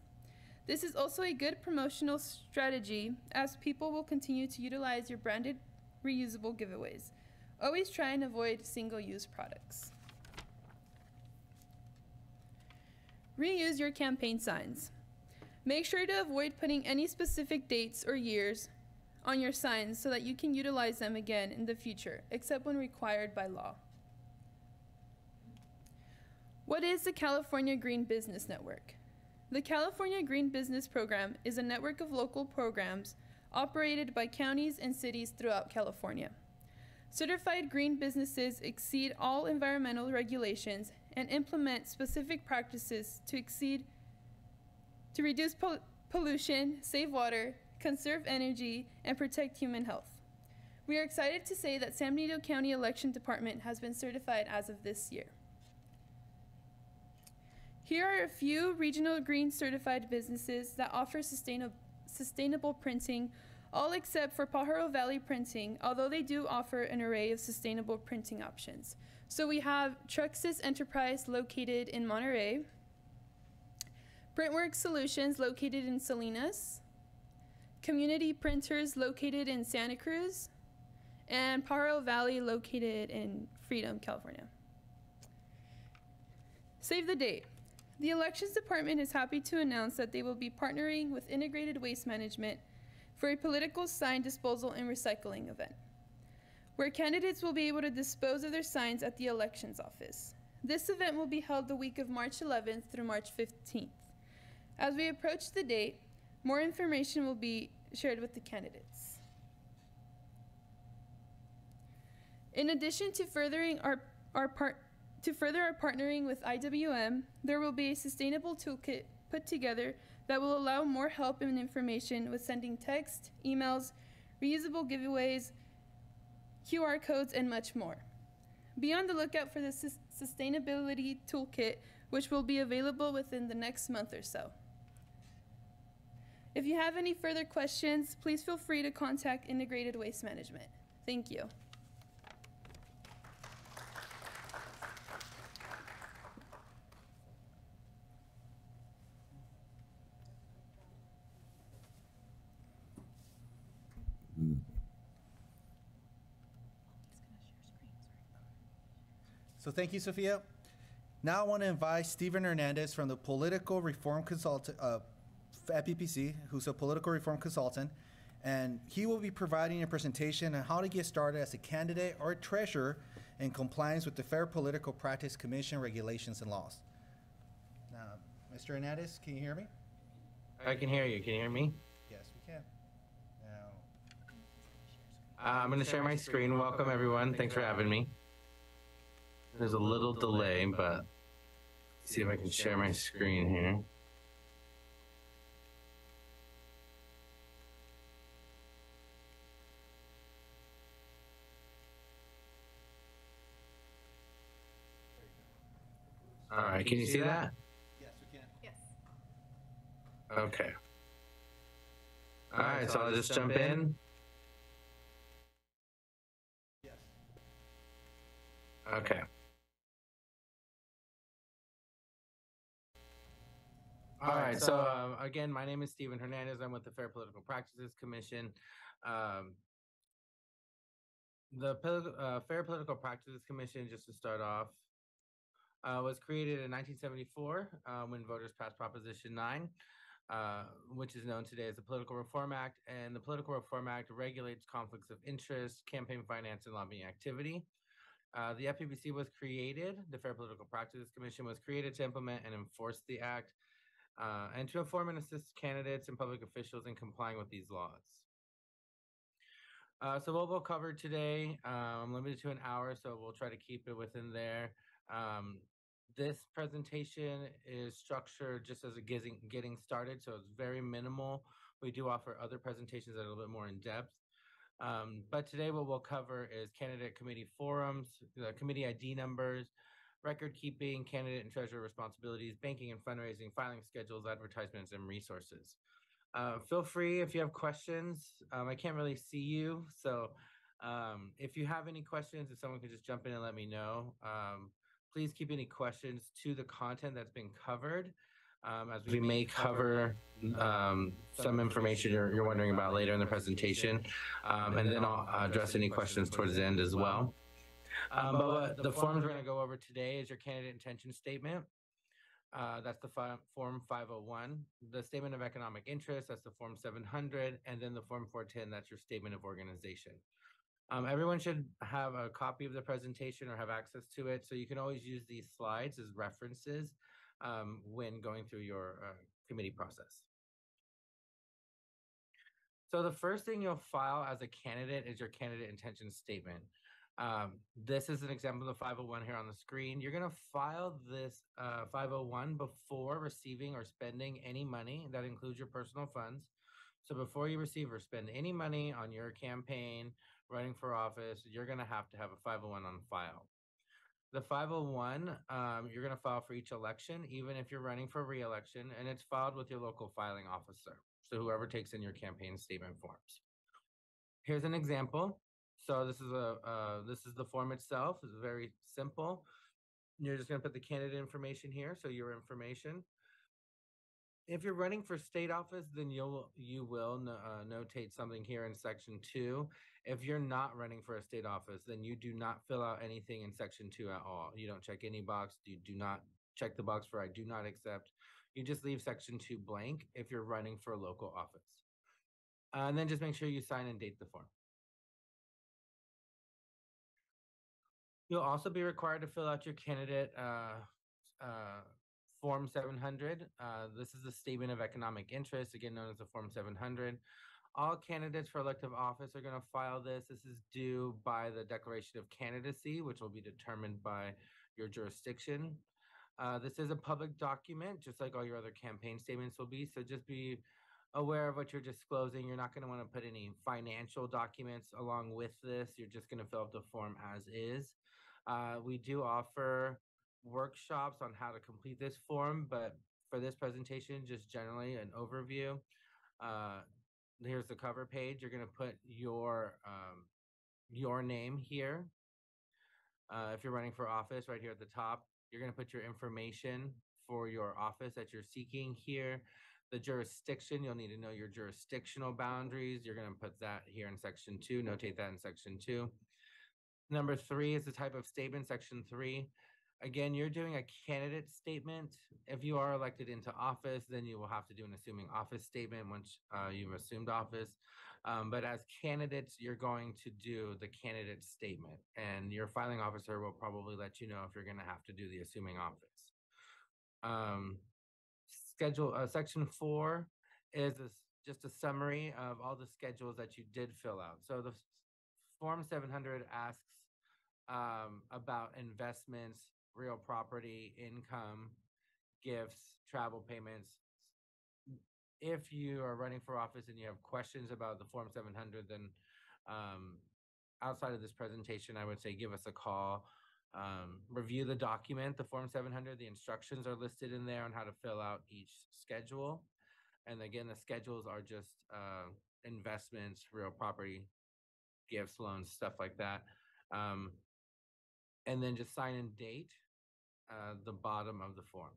This is also a good promotional strategy as people will continue to utilize your branded reusable giveaways. Always try and avoid single use products. Reuse your campaign signs. Make sure to avoid putting any specific dates or years on your signs so that you can utilize them again in the future, except when required by law. What is the California Green Business Network? The California Green Business Program is a network of local programs operated by counties and cities throughout California. Certified green businesses exceed all environmental regulations and implement specific practices to exceed to reduce pol- pollution, save water, conserve energy, and protect human health. We are excited to say that San Benito County Election Department has been certified as of this year. Here are a few regional green certified businesses that offer sustainable sustainable printing, all except for Pajaro Valley Printing, although they do offer an array of sustainable printing options. So we have Truxis Enterprise located in Monterey, Printworks Solutions located in Salinas, Community Printers located in Santa Cruz, and Pajaro Valley located in Freedom, California. Save the date. The Elections Department is happy to announce that they will be partnering with Integrated Waste Management for a political sign disposal and recycling event, where candidates will be able to dispose of their signs at the elections office. This event will be held the week of March 11th through March 15th. As we approach the date, more information will be shared with the candidates. In addition to furthering our, our part, to further our partnering with IWM, there will be a sustainable toolkit put together that will allow more help and information with sending text, emails, reusable giveaways, QR codes, and much more. Be on the lookout for the sus- sustainability toolkit, which will be available within the next month or so. If you have any further questions, please feel free to contact Integrated Waste Management. Thank you. So thank you, Sophia. Now I want to invite Stephen Hernandez from the Political Reform Consultant uh, at PPC, who's a political reform consultant, and he will be providing a presentation on how to get started as a candidate or treasurer in compliance with the Fair Political Practice Commission regulations and laws. Now, Mr. Hernandez, can you hear me? I can hear you. Can you hear me? Yes, we can. Now, Uh, I'm going to share my screen. Welcome, everyone. Thanks for having me. There's a little delay, but see if I can share my screen here. All right, can you see that? yes, we can. Yes. Okay. All right, so I'll just jump in. Yes. Okay. All right. So um, again, my name is Stephen Hernandez. I'm with the Fair Political Practices Commission. Um, the uh, Fair Political Practices Commission, just to start off, uh, was created in 1974 uh, when voters passed Proposition 9, uh, which is known today as the Political Reform Act. And the Political Reform Act regulates conflicts of interest, campaign finance, and lobbying activity. Uh, the FPPC was created, the Fair Political Practices Commission was created to implement and enforce the act uh, and to inform and assist candidates and public officials in complying with these laws. Uh, so what we'll cover today, uh, I'm limited to an hour, so we'll try to keep it within there. Um, this presentation is structured just as a getting, getting started, so it's very minimal. We do offer other presentations that are a little bit more in depth. Um, but today what we'll cover is candidate committee forums, the committee ID numbers, record keeping, candidate and treasurer responsibilities, banking and fundraising, filing schedules, advertisements, and resources. Uh, feel free if you have questions. Um, I can't really see you, so um, if you have any questions, if someone could just jump in and let me know. Um, please keep any questions to the content that's been covered, um, as we may cover um, some information you're, you're wondering about later in the presentation, um, and then I'll address any questions towards the end as well. Um, but what the forms we're going to go over today is your candidate intention statement. Uh, that's the fi- form 501. The statement of economic interest, that's the form 700. And then the form 410, that's your statement of organization. Um, everyone should have a copy of the presentation or have access to it. So you can always use these slides as references um, when going through your uh, committee process. So the first thing you'll file as a candidate is your candidate intention statement. Um, this is an example of the 501 here on the screen. You're going to file this uh, 501 before receiving or spending any money that includes your personal funds. So before you receive or spend any money on your campaign, running for office, you're going to have to have a 501 on file. The 501, um, you're going to file for each election, even if you're running for reelection, and it's filed with your local filing officer. So whoever takes in your campaign statement forms. Here's an example. So this is a uh, this is the form itself. It's very simple. You're just going to put the candidate information here, so your information. If you're running for state office, then you'll you will uh, notate something here in section two. If you're not running for a state office, then you do not fill out anything in section two at all. You don't check any box. You do not check the box for I do not accept. You just leave section two blank if you're running for a local office. Uh, and then just make sure you sign and date the form. You'll also be required to fill out your candidate uh, uh, Form 700. Uh, this is a statement of economic interest, again known as the Form 700. All candidates for elective office are going to file this. This is due by the declaration of candidacy, which will be determined by your jurisdiction. Uh, this is a public document, just like all your other campaign statements will be. So just be aware of what you're disclosing. You're not going to want to put any financial documents along with this. You're just going to fill out the form as is. Uh, we do offer workshops on how to complete this form, but for this presentation, just generally an overview. Uh, here's the cover page. You're going to put your um, your name here. Uh, if you're running for office, right here at the top, you're going to put your information for your office that you're seeking here. The jurisdiction, you'll need to know your jurisdictional boundaries. You're going to put that here in section two, notate that in section two. Number three is the type of statement, section three. Again, you're doing a candidate statement. If you are elected into office, then you will have to do an assuming office statement once uh, you've assumed office. Um, but as candidates, you're going to do the candidate statement, and your filing officer will probably let you know if you're going to have to do the assuming office. Um, schedule uh, section four is just a summary of all the schedules that you did fill out. So the form 700 asks um, about investments, real property, income, gifts, travel payments. If you are running for office and you have questions about the Form 700, then um, outside of this presentation, I would say give us a call. Um, review the document, the Form 700. The instructions are listed in there on how to fill out each schedule. And again, the schedules are just uh, investments, real property, gifts, loans, stuff like that. Um, and then just sign and date uh, the bottom of the form.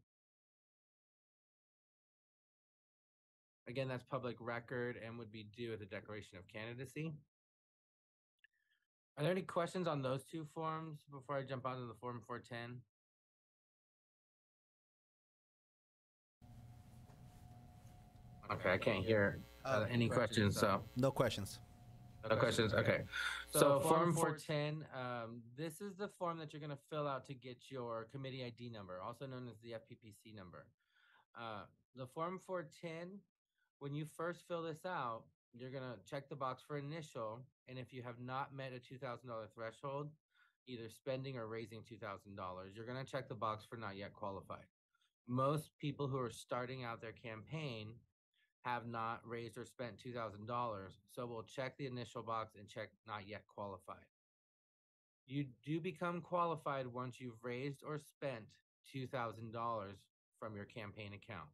Again, that's public record and would be due at the declaration of candidacy. Are there any questions on those two forms before I jump onto the form 410? Okay, I can't hear uh, any questions, so. No questions. No questions, okay. So Form 410, um, this is the form that you're gonna fill out to get your committee ID number, also known as the FPPC number. Uh, the Form 410, when you first fill this out, you're gonna check the box for initial, and if you have not met a $2,000 threshold, either spending or raising $2,000, you're gonna check the box for not yet qualified. Most people who are starting out their campaign have not raised or spent two thousand dollars, so we'll check the initial box and check not yet qualified. You do become qualified once you've raised or spent two thousand dollars from your campaign account.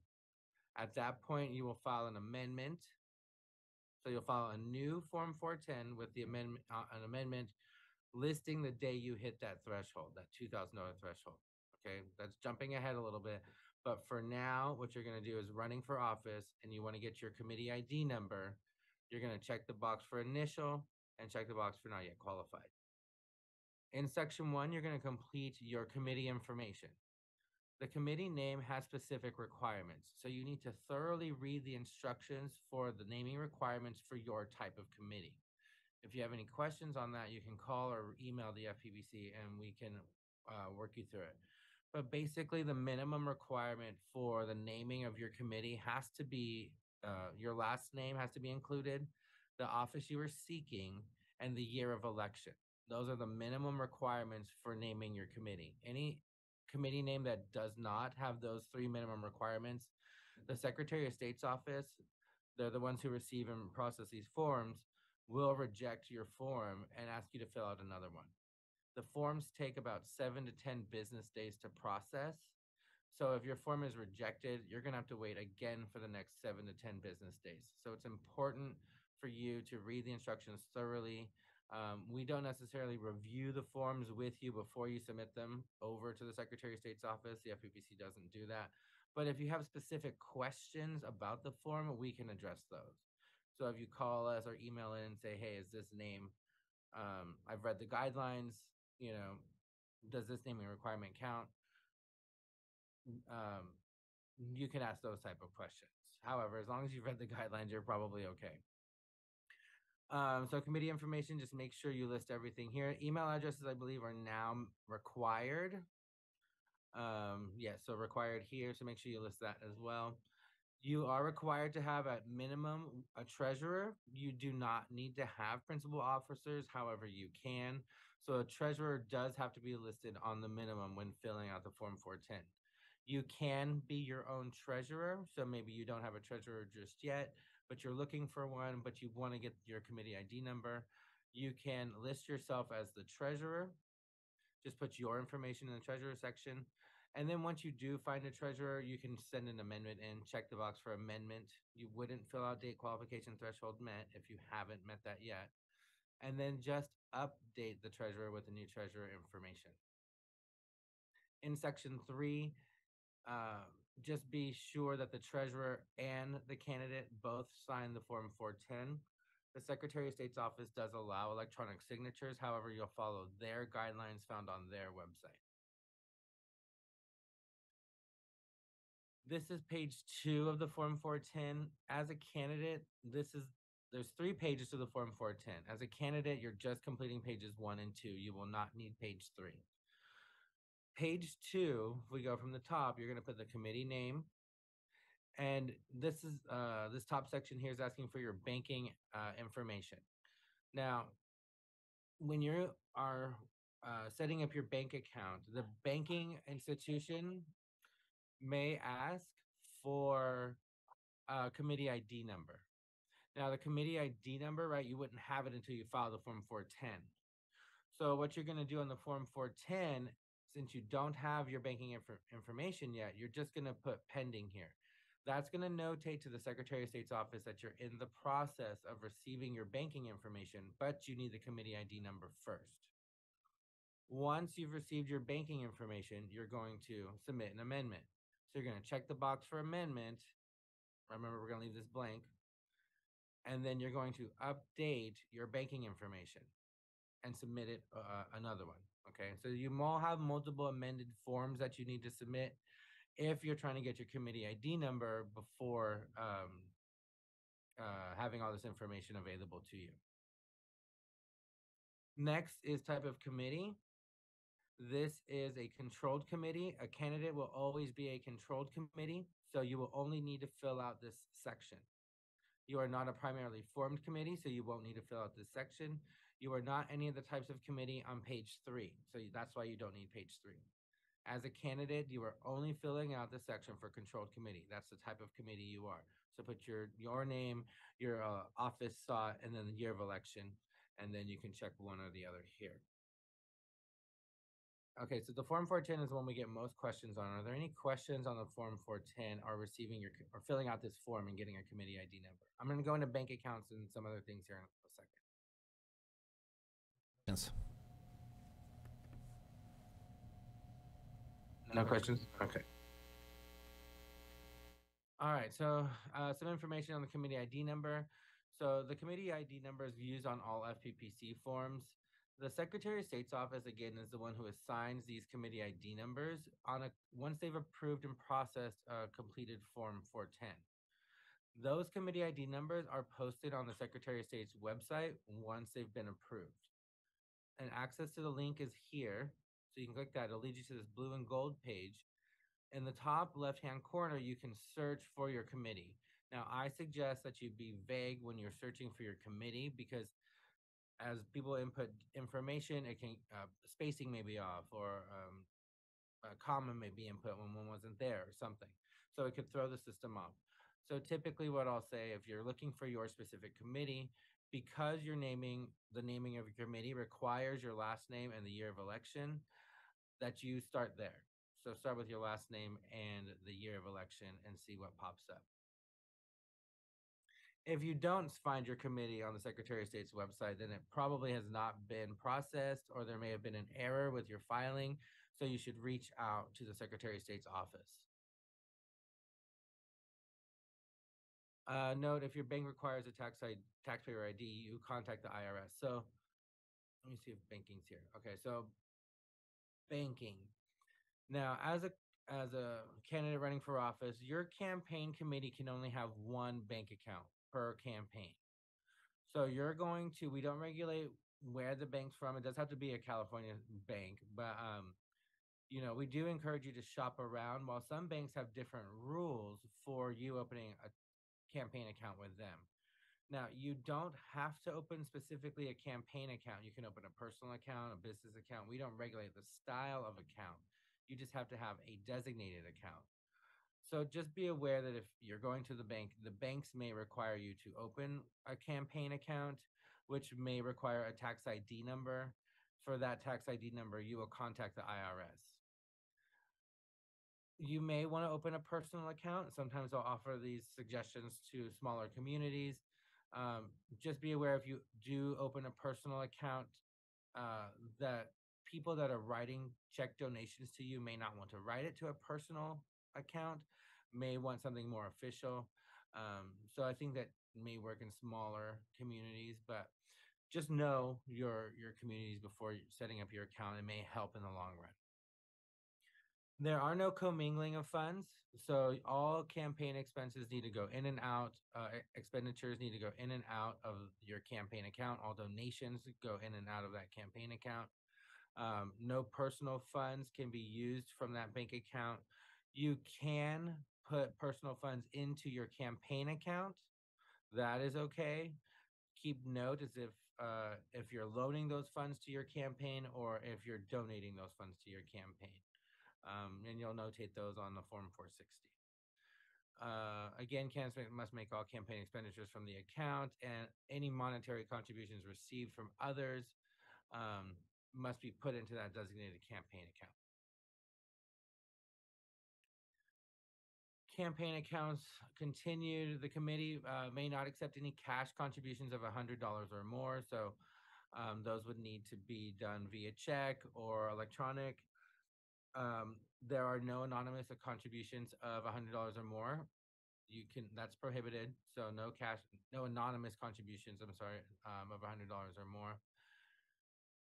At that point, you will file an amendment. So you'll file a new Form four ten with the amendment, uh, an amendment listing the day you hit that threshold, that two thousand dollar threshold. Okay, that's jumping ahead a little bit. But for now, what you're gonna do is running for office and you wanna get your committee ID number. You're gonna check the box for initial and check the box for not yet qualified. In section one, you're gonna complete your committee information. The committee name has specific requirements, so you need to thoroughly read the instructions for the naming requirements for your type of committee. If you have any questions on that, you can call or email the FPPC and we can uh, work you through it. But basically, the minimum requirement for the naming of your committee has to be uh, your last name has to be included, the office you are seeking, and the year of election. Those are the minimum requirements for naming your committee. Any committee name that does not have those three minimum requirements, the Secretary of State's office, they're the ones who receive and process these forms, will reject your form and ask you to fill out another one. The forms take about seven to 10 business days to process. So if your form is rejected, you're gonna have to wait again for the next seven to 10 business days. So it's important for you to read the instructions thoroughly. Um, we don't necessarily review the forms with you before you submit them over to the Secretary of State's office. The FPPC doesn't do that. But if you have specific questions about the form, we can address those. So if you call us or email in and say, hey, is this name, um, I've read the guidelines, you know, does this naming requirement count? Um, you can ask those type of questions. However, as long as you've read the guidelines, you're probably okay. Um, so committee information, just make sure you list everything here. Email addresses, I believe, are now required. Um, yes, so required here, so make sure you list that as well. You are required to have at minimum a treasurer. You do not need to have principal officers, however, you can. So a treasurer does have to be listed on the minimum when filling out the Form 410. You can be your own treasurer, so maybe you don't have a treasurer just yet, but you're looking for one, but you want to get your committee ID number. You can list yourself as the treasurer. Just put your information in the treasurer section. And then once you do find a treasurer, you can send an amendment in, check the box for amendment. You wouldn't fill out date qualification threshold met if you haven't met that yet. And then just update the treasurer with the new treasurer information. In section three, uh, just be sure that the treasurer and the candidate both sign the form 410. The Secretary of State's office does allow electronic signatures. However, you'll follow their guidelines found on their website. This is page two of the Form 410. As a candidate, this is there's three pages to the Form 410. As a candidate, you're just completing pages one and two. You will not need page three. Page two, if we go from the top, you're going to put the committee name. And this is uh, this top section here is asking for your banking uh, information. Now, when you are uh, setting up your bank account, the banking institution may ask for a committee ID number. Now, the committee ID number, right, you wouldn't have it until you file the Form 410. So what you're going to do on the Form 410, since you don't have your banking inf- information yet, you're just going to put pending here. That's going to notate to the Secretary of State's office that you're in the process of receiving your banking information, but you need the committee ID number first. Once you've received your banking information, you're going to submit an amendment. So you're going to check the box for amendment. Remember, we're going to leave this blank. And then you're going to update your banking information and submit it uh, another one. Okay. So you all have multiple amended forms that you need to submit if you're trying to get your committee ID number before um, uh, having all this information available to you. Next is type of committee. This is a controlled committee. A candidate will always be a controlled committee, so you will only need to fill out this section. You are not a primarily formed committee, so you won't need to fill out this section. You are not any of the types of committee on page three, so that's why you don't need page three. As a candidate, you are only filling out the section for controlled committee. That's the type of committee you are. So put your your name, your uh, office sought, and then the year of election, and then you can check one or the other here. Okay, so the Form 410 is the one we get most questions on. Are there any questions on the Form 410 or receiving your or filling out this form and getting a committee ID number? I'm going to go into bank accounts and some other things here in a second. Yes. No questions? Okay. All right, so uh, some information on the committee ID number. So the committee ID number is used on all FPPC forms. The Secretary of State's office, again, is the one who assigns these committee ID numbers on a once they've approved and processed a completed Form 410. Those committee ID numbers are posted on the Secretary of State's website once they've been approved. And access to the link is here. So you can click that. It'll lead you to this blue and gold page. In the top left-hand corner, you can search for your committee. Now, I suggest that you be vague when you're searching for your committee because as people input information, it can uh, spacing may be off or um, a comma may be input when one wasn't there or something. So it could throw the system off. So typically, what I'll say if you're looking for your specific committee, because you're naming the naming of your committee requires your last name and the year of election, that you start there. So start with your last name and the year of election and see what pops up. If you don't find your committee on the Secretary of State's website, then it probably has not been processed or there may have been an error with your filing. So you should reach out to the Secretary of State's office. Uh, note if your bank requires a tax ID, taxpayer ID, you contact the IRS. So let me see if banking's here. Okay, so banking. Now, as a as a candidate running for office, your campaign committee can only have one bank account per campaign. So you're going to we don't regulate where the bank's from. It does have to be a California bank, but um you know, we do encourage you to shop around while some banks have different rules for you opening a campaign account with them. Now, you don't have to open specifically a campaign account. You can open a personal account, a business account. We don't regulate the style of account. You just have to have a designated account. So just be aware that if you're going to the bank, the banks may require you to open a campaign account, which may require a tax ID number. For that tax ID number, you will contact the IRS. You may want to open a personal account. Sometimes I'll offer these suggestions to smaller communities. Um, just be aware if you do open a personal account, uh, that people that are writing check donations to you may not want to write it to a personal account, may want something more official. Um, so I think that may work in smaller communities, but just know your your communities before setting up your account. It may help in the long run. There are no commingling of funds, so all campaign expenses need to go in and out. Uh, expenditures need to go in and out of your campaign account. All donations go in and out of that campaign account. Um, no personal funds can be used from that bank account. You can put personal funds into your campaign account. That is okay. Keep note as if uh, if you're loaning those funds to your campaign or if you're donating those funds to your campaign. Um, and you'll notate those on the Form 460. Uh, again, candidates must make all campaign expenditures from the account, and any monetary contributions received from others um, must be put into that designated campaign account. Campaign accounts continued. The committee uh, may not accept any cash contributions of $100 or more, so um, those would need to be done via check or electronic. Um, there are no anonymous contributions of $100 or more. You can that's prohibited. So no cash, no anonymous contributions. I'm sorry, um, of $100 or more.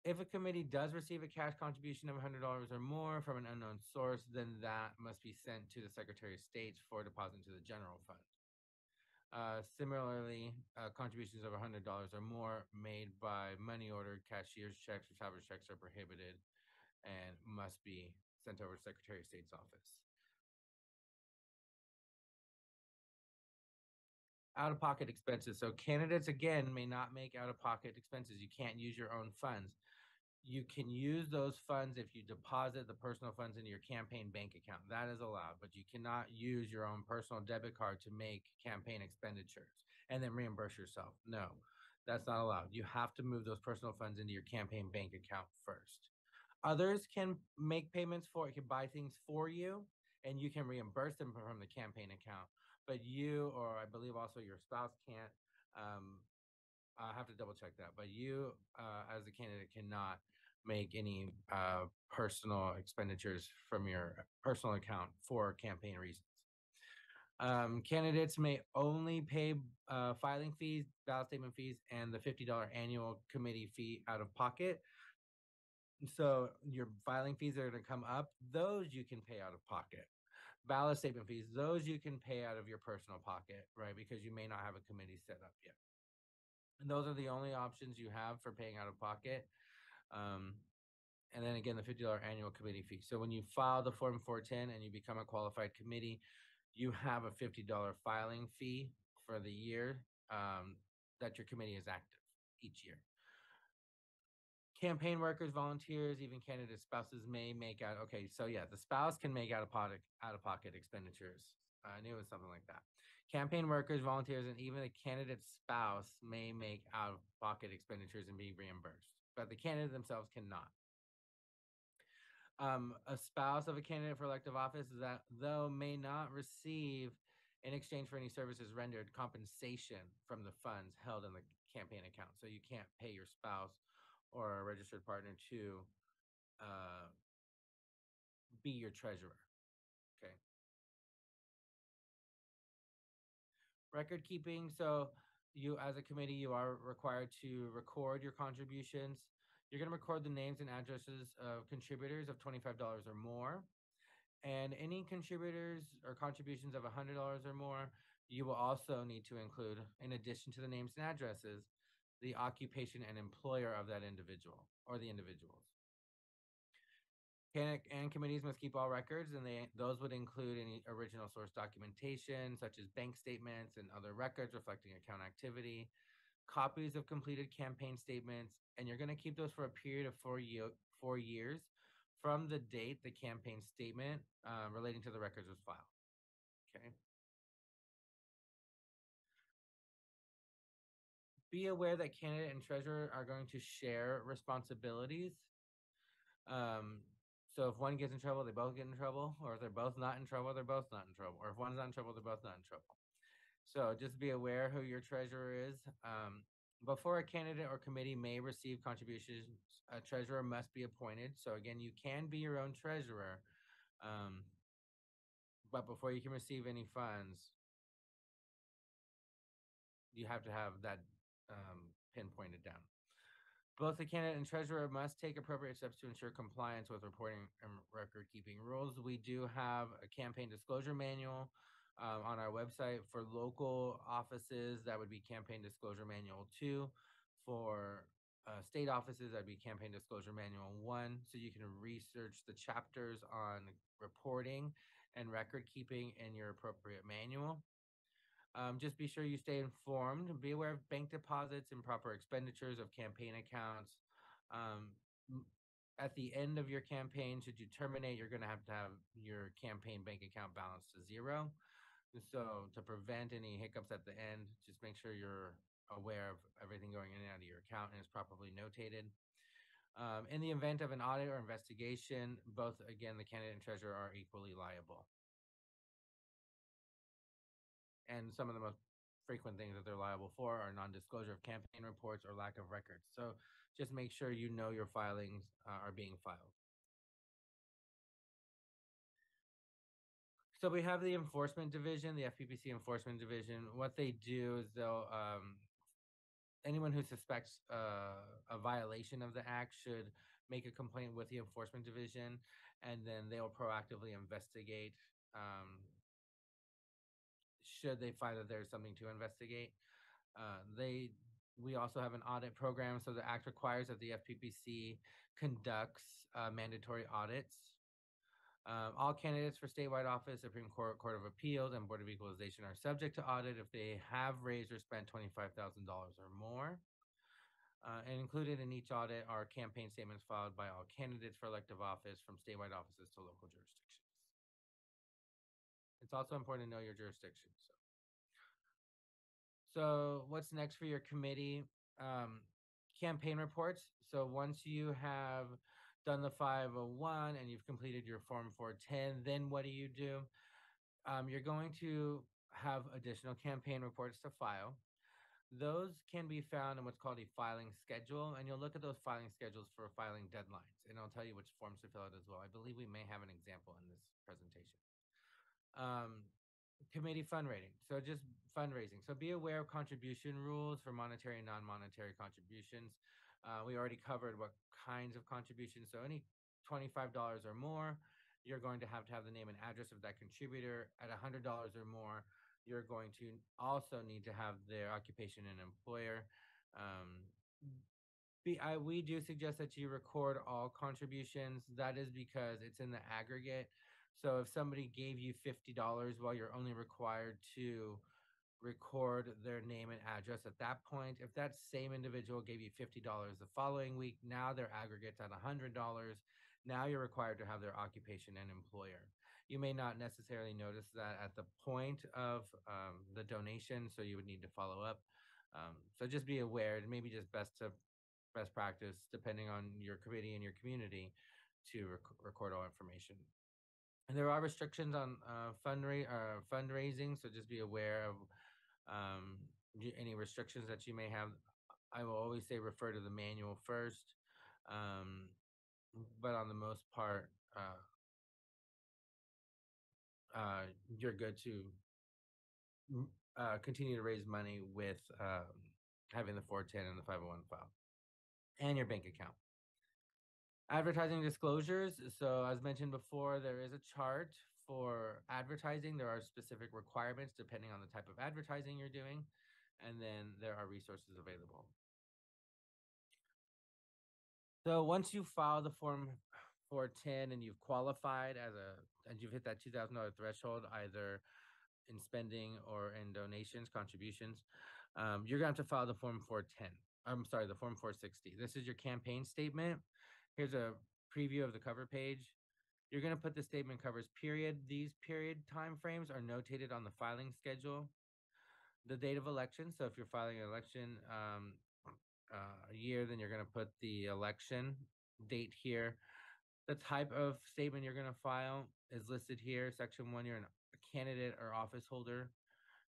If a committee does receive a cash contribution of $100 or more from an unknown source, then that must be sent to the Secretary of State for deposit into the general fund. Uh, similarly, uh, contributions of $100 or more made by money order, cashier's checks, or traveler's checks are prohibited and must be sent over to Secretary of State's office. Out of pocket expenses. So candidates again may not make out of pocket expenses. You can't use your own funds. You can use those funds if you deposit the personal funds into your campaign bank account. That is allowed, but you cannot use your own personal debit card to make campaign expenditures and then reimburse yourself. No, that's not allowed. You have to move those personal funds into your campaign bank account first. Others can make payments for, it, can buy things for you, and you can reimburse them from the campaign account. But you, or I believe also your spouse, can't. Um, I have to double check that. But you, uh, as a candidate, cannot make any uh, personal expenditures from your personal account for campaign reasons. Um, candidates may only pay uh, filing fees, ballot statement fees, and the $50 annual committee fee out of pocket. So your filing fees are going to come up. Those you can pay out of pocket. Ballot statement fees, those you can pay out of your personal pocket, right? Because you may not have a committee set up yet. And those are the only options you have for paying out of pocket. Um, and then again, the $50 annual committee fee. So when you file the Form 410 and you become a qualified committee, you have a $50 filing fee for the year um, that your committee is active each year. Campaign workers, volunteers, even candidate spouses may make out. Okay, so yeah, the spouse can make out of pocket out of pocket expenditures. I knew it was something like that. Campaign workers, volunteers, and even the candidate's spouse may make out of pocket expenditures and be reimbursed, but the candidate themselves cannot. Um, a spouse of a candidate for elective office that though may not receive in exchange for any services rendered compensation from the funds held in the campaign account. So you can't pay your spouse or a registered partner to uh, be your treasurer. Okay. Record keeping. So you, as a committee, you are required to record your contributions. You're going to record the names and addresses of contributors of $25 or more. And any contributors or contributions of $100 or more, you will also need to include, in addition to the names and addresses, the occupation and employer of that individual or the individuals. Can and committees must keep all records, and they those would include any original source documentation, such as bank statements and other records reflecting account activity, copies of completed campaign statements, and you're going to keep those for a period of four year four years from the date the campaign statement uh, relating to the records was filed. Okay. Be aware that candidate and treasurer are going to share responsibilities. Um, so if one gets in trouble, they both get in trouble, or if they're both not in trouble, they're both not in trouble, or if one's not in trouble, they're both not in trouble. So just be aware who your treasurer is. Um, before a candidate or committee may receive contributions, a treasurer must be appointed. So again, you can be your own treasurer, um, but before you can receive any funds, you have to have that um, pinpointed down. Both the candidate and treasurer must take appropriate steps to ensure compliance with reporting and record keeping rules. We do have a campaign disclosure manual um, on our website for local offices. That would be campaign disclosure manual two. For uh, state offices, that'd be campaign disclosure manual one. So you can research the chapters on reporting and record keeping in your appropriate manual. Um, just be sure you stay informed. Be aware of bank deposits and proper expenditures of campaign accounts. Um, at the end of your campaign, should you terminate, you're going to have to have your campaign bank account balance to zero. So to prevent any hiccups at the end, just make sure you're aware of everything going in and out of your account and is properly notated. Um, in the event of an audit or investigation, both again the candidate and treasurer are equally liable. And some of the most frequent things that they're liable for are non-disclosure of campaign reports or lack of records. So just make sure you know your filings uh, are being filed. So we have the enforcement division, the FPPC enforcement division. What they do is they'll um, anyone who suspects uh, a violation of the act should make a complaint with the enforcement division, and then they'll proactively investigate. Um, should they find that there's something to investigate, uh, they we also have an audit program. So the act requires that the FPPC conducts uh, mandatory audits um, all candidates for statewide office, Supreme Court, Court of Appeals, and Board of Equalization are subject to audit if they have raised or spent $25,000 or more. Uh, and included in each audit are campaign statements filed by all candidates for elective office from statewide offices to local jurisdictions. It's also important to know your jurisdiction. So, so what's next for your committee? Um, campaign reports. So once you have done the 501 and you've completed your form 410, then what do you do? Um, you're going to have additional campaign reports to file. Those can be found in what's called a filing schedule, and you'll look at those filing schedules for filing deadlines, and I'll tell you which forms to fill out as well. I believe we may have an example in this presentation. Um, committee fundraising. So just fundraising. So be aware of contribution rules for monetary and non-monetary contributions. Uh, we already covered what kinds of contributions. So any $25 or more, you're going to have to have the name and address of that contributor. At $100 or more, you're going to also need to have their occupation and employer. Um, be, I, we do suggest that you record all contributions. That is because it's in the aggregate. So if somebody gave you $50 while you're only required to record their name and address at that point. If that same individual gave you $50 the following week, now their aggregate's at $100. Now you're required to have their occupation and employer. You may not necessarily notice that at the point of um, the donation, so you would need to follow up. Um, so just be aware, and maybe just best to best practice, depending on your committee and your community, to rec- record all information. And there are restrictions on uh, fundra- uh, fundraising, so just be aware of um, any restrictions that you may have. I will always say refer to the manual first, um, but on the most part, uh, uh, you're good to uh, continue to raise money with um, having the 410 and the 501 file and your bank account. Advertising disclosures. So, as mentioned before, there is a chart for advertising. There are specific requirements depending on the type of advertising you're doing, and then there are resources available. So, once you file the form 410 and you've qualified as a and you've hit that $2,000 threshold, either in spending or in donations, contributions, um, you're going to have to file the form 410. I'm sorry, the form 460. This is your campaign statement. Here's a preview of the cover page. You're going to put the statement covers period. These period timeframes are notated on the filing schedule. The date of election. So if you're filing an election um, uh, year, then you're going to put the election date here. The type of statement you're going to file is listed here. Section one, you're a candidate or office holder.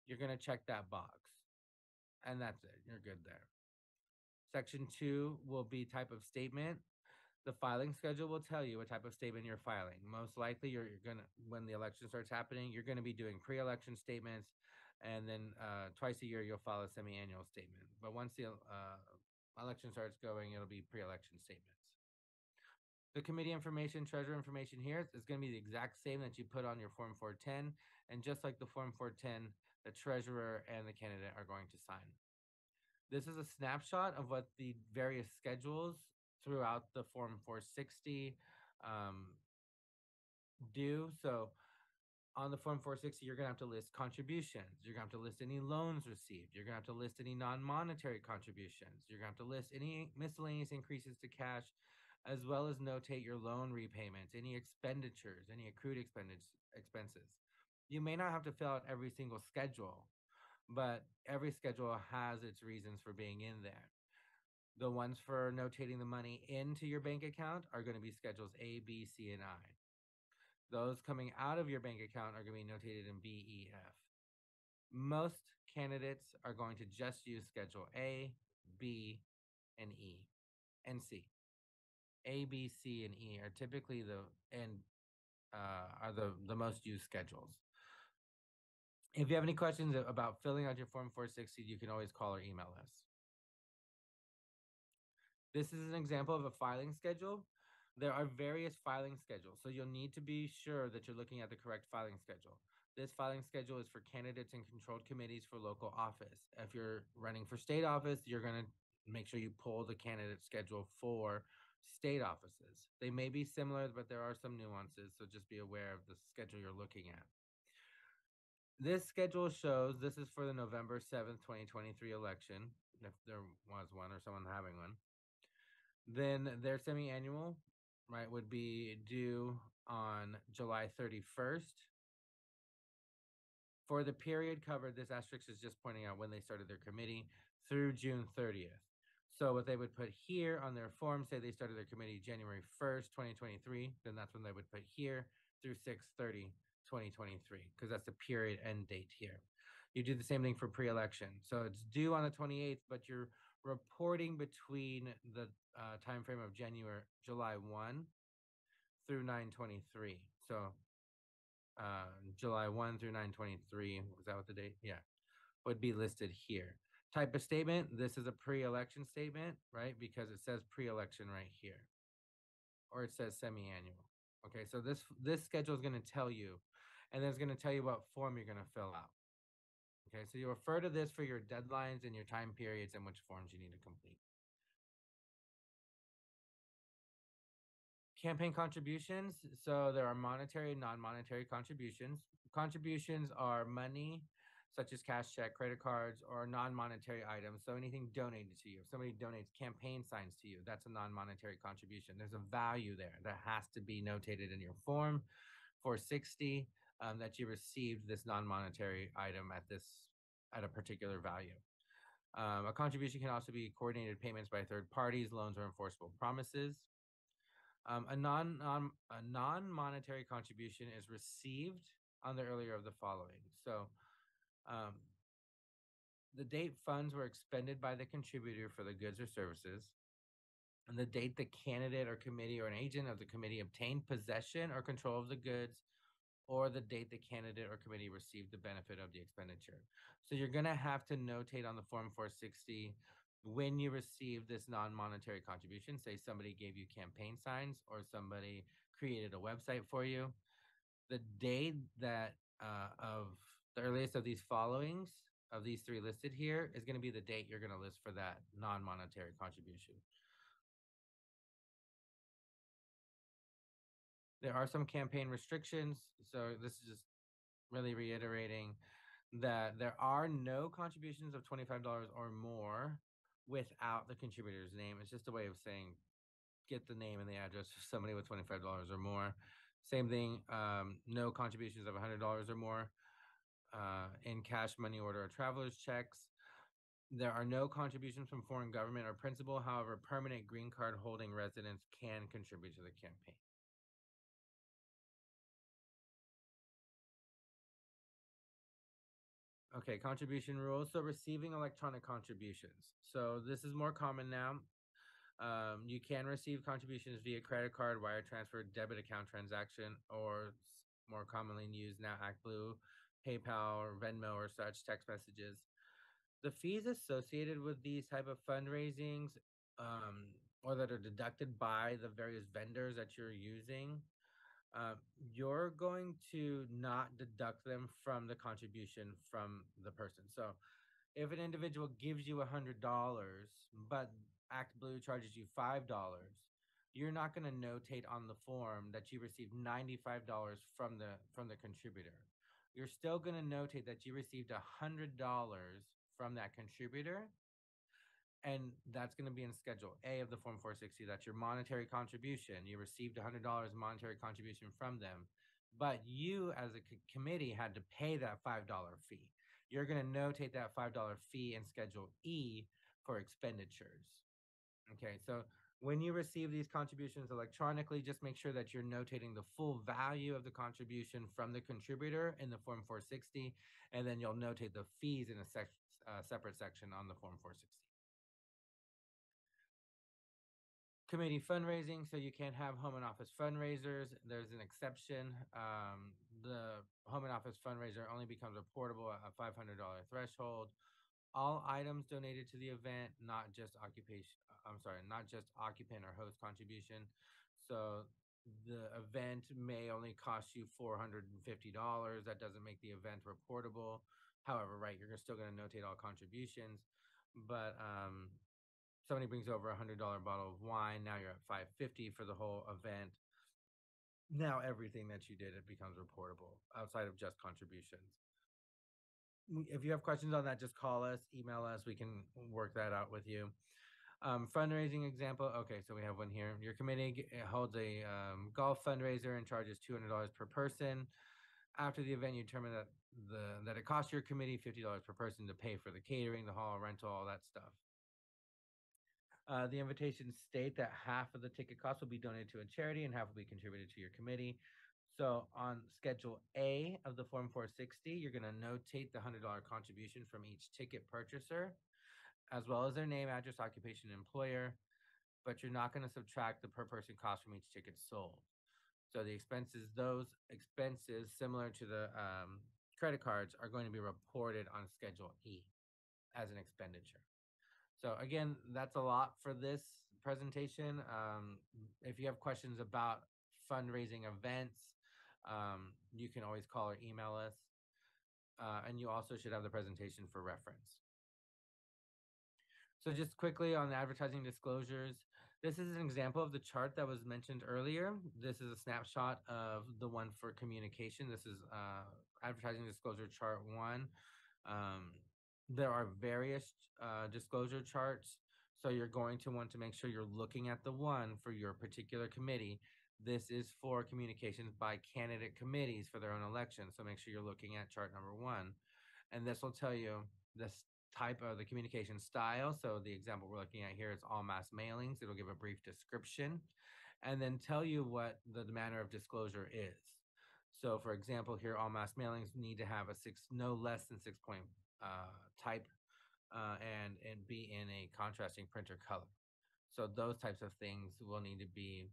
You're going to check that box. And that's it. You're good there. Section two will be type of statement. The filing schedule will tell you what type of statement you're filing. Most likely, you're, you're gonna when the election starts happening, you're gonna be doing pre-election statements. and then uh, twice a year you'll file a semi-annual statement. But once the uh, election starts going, it'll be pre-election statements. The committee information, treasurer information here is going to be the exact same that you put on your Form 410. And just like the Form 410, the treasurer and the candidate are going to sign. This is a snapshot of what the various schedules throughout the Form 460 um, do. So on the Form 460, you're going to have to list contributions. You're going to have to list any loans received. You're going to have to list any non monetary contributions. You're going to have to list any miscellaneous increases to cash as well as notate your loan repayments, any expenditures, any accrued expenses. You may not have to fill out every single schedule, but every schedule has its reasons for being in there. The ones for notating the money into your bank account are going to be schedules A, B, C, and I. Those coming out of your bank account are going to be notated in B, E, F. Most candidates are going to just use schedule A, B, and E, and C. A, B, C, and E are typically the and uh, are the the most used schedules. If you have any questions about filling out your Form 460, you can always call or email us. This is an example of a filing schedule. There are various filing schedules, so you'll need to be sure that you're looking at the correct filing schedule. This filing schedule is for candidates and controlled committees for local office. If you're running for state office, you're going to make sure you pull the candidate schedule for state offices. They may be similar, but there are some nuances, so just be aware of the schedule you're looking at. This schedule shows this is for the November 7th, 2023 election, if there was one or someone having one. Then their semi annual, right, would be due on July 31st. For the period covered, this asterisk is just pointing out when they started their committee through June 30th. So what they would put here on their form, say they started their committee January 1st, 2023, then that's when they would put here through 630, 2023, because that's the period end date here. You do the same thing for pre-election. So it's due on the 28th, but you're reporting between the uh, time frame of January, July 1 through 923. So uh, July 1 through 923, was that what the date? Yeah, would be listed here type of statement. This is a pre-election statement, right? Because it says pre-election right here, or it says semi-annual. Okay, so this this schedule is going to tell you, and then it's going to tell you what form you're going to fill out. Okay, so you refer to this for your deadlines and your time periods and which forms you need to complete. Campaign contributions. So there are monetary and non-monetary contributions. Contributions are money such as cash check, credit cards, or non-monetary items. So anything donated to you. If somebody donates campaign signs to you, that's a non-monetary contribution. There's a value there that has to be notated in your form 460 um, that you received this non-monetary item at this at a particular value. Um, a contribution can also be coordinated payments by third parties, loans, or enforceable promises. Um, a non, non a non-monetary contribution is received on the earlier of the following. So um, the date funds were expended by the contributor for the goods or services, and the date the candidate or committee or an agent of the committee obtained possession or control of the goods, or the date the candidate or committee received the benefit of the expenditure. So you're going to have to notate on the Form 460 when you receive this non-monetary contribution, say somebody gave you campaign signs or somebody created a website for you, the date that uh, of the earliest of these followings of these three listed here is going to be the date you're going to list for that non-monetary contribution. There are some campaign restrictions, so this is just really reiterating that there are no contributions of $25 or more without the contributor's name. It's just a way of saying get the name and the address of somebody with $25 or more. Same thing, um, no contributions of $100 or more uh, in cash, money order, or traveler's checks. There are no contributions from foreign government or principal. However, permanent green card holding residents can contribute to the campaign. Okay, contribution rules. So receiving electronic contributions. So this is more common now. Um, you can receive contributions via credit card, wire transfer, debit account transaction, or more commonly used now ActBlue PayPal or Venmo or such text messages. The fees associated with these type of fundraisings um, or that are deducted by the various vendors that you're using, uh, you're going to not deduct them from the contribution from the person. So if an individual gives you a hundred dollars, but ActBlue charges you five dollars, you're not going to notate on the form that you received ninety-five dollars from the from the contributor. You're still going to notate that you received a hundred dollars from that contributor, and that's going to be in Schedule A of the Form 460. That's your monetary contribution. You received hundred dollars monetary contribution from them, but you as a c- committee had to pay that five dollar fee. You're going to notate that five dollar fee in Schedule E for expenditures. Okay, so when you receive these contributions electronically, just make sure that you're notating the full value of the contribution from the contributor in the Form 460, and then you'll notate the fees in a sec- uh, separate section on the Form 460. Committee fundraising, so you can't have home and office fundraisers. There's an exception. Um, the home and office fundraiser only becomes reportable at a $500 threshold all items donated to the event, not just occupation, I'm sorry, not just occupant or host contribution. So the event may only cost you $450. That doesn't make the event reportable. However, right, you're still going to notate all contributions. But um, somebody brings over a $100 bottle of wine. Now you're at 550 for the whole event. Now everything that you did, it becomes reportable outside of just contributions if you have questions on that, just call us, email us. We can work that out with you. Um, fundraising example. Okay, so we have one here. Your committee holds a um, golf fundraiser and charges two hundred dollars per person. After the event, you determine that the that it costs your committee fifty dollars per person to pay for the catering, the hall rental, all that stuff. Uh, the invitations state that half of the ticket cost will be donated to a charity and half will be contributed to your committee. So on Schedule A of the Form 460, you're going to notate the $100 contribution from each ticket purchaser, as well as their name, address, occupation, employer, but you're not going to subtract the per person cost from each ticket sold. So the expenses, those expenses similar to the um, credit cards are going to be reported on Schedule E as an expenditure. So again, that's a lot for this presentation. Um, if you have questions about fundraising events, um, you can always call or email us. Uh, and you also should have the presentation for reference. So just quickly on the advertising disclosures, this is an example of the chart that was mentioned earlier. This is a snapshot of the one for communication. This is uh, advertising disclosure chart one. Um, there are various uh, disclosure charts. So you're going to want to make sure you're looking at the one for your particular committee this is for communications by candidate committees for their own election. So make sure you're looking at chart number one. And this will tell you this type of the communication style. So the example we're looking at here is all mass mailings. It'll give a brief description and then tell you what the manner of disclosure is. So for example, here, all mass mailings need to have a six, no less than six point uh, type uh, and, and be in a contrasting printer color. So those types of things will need to be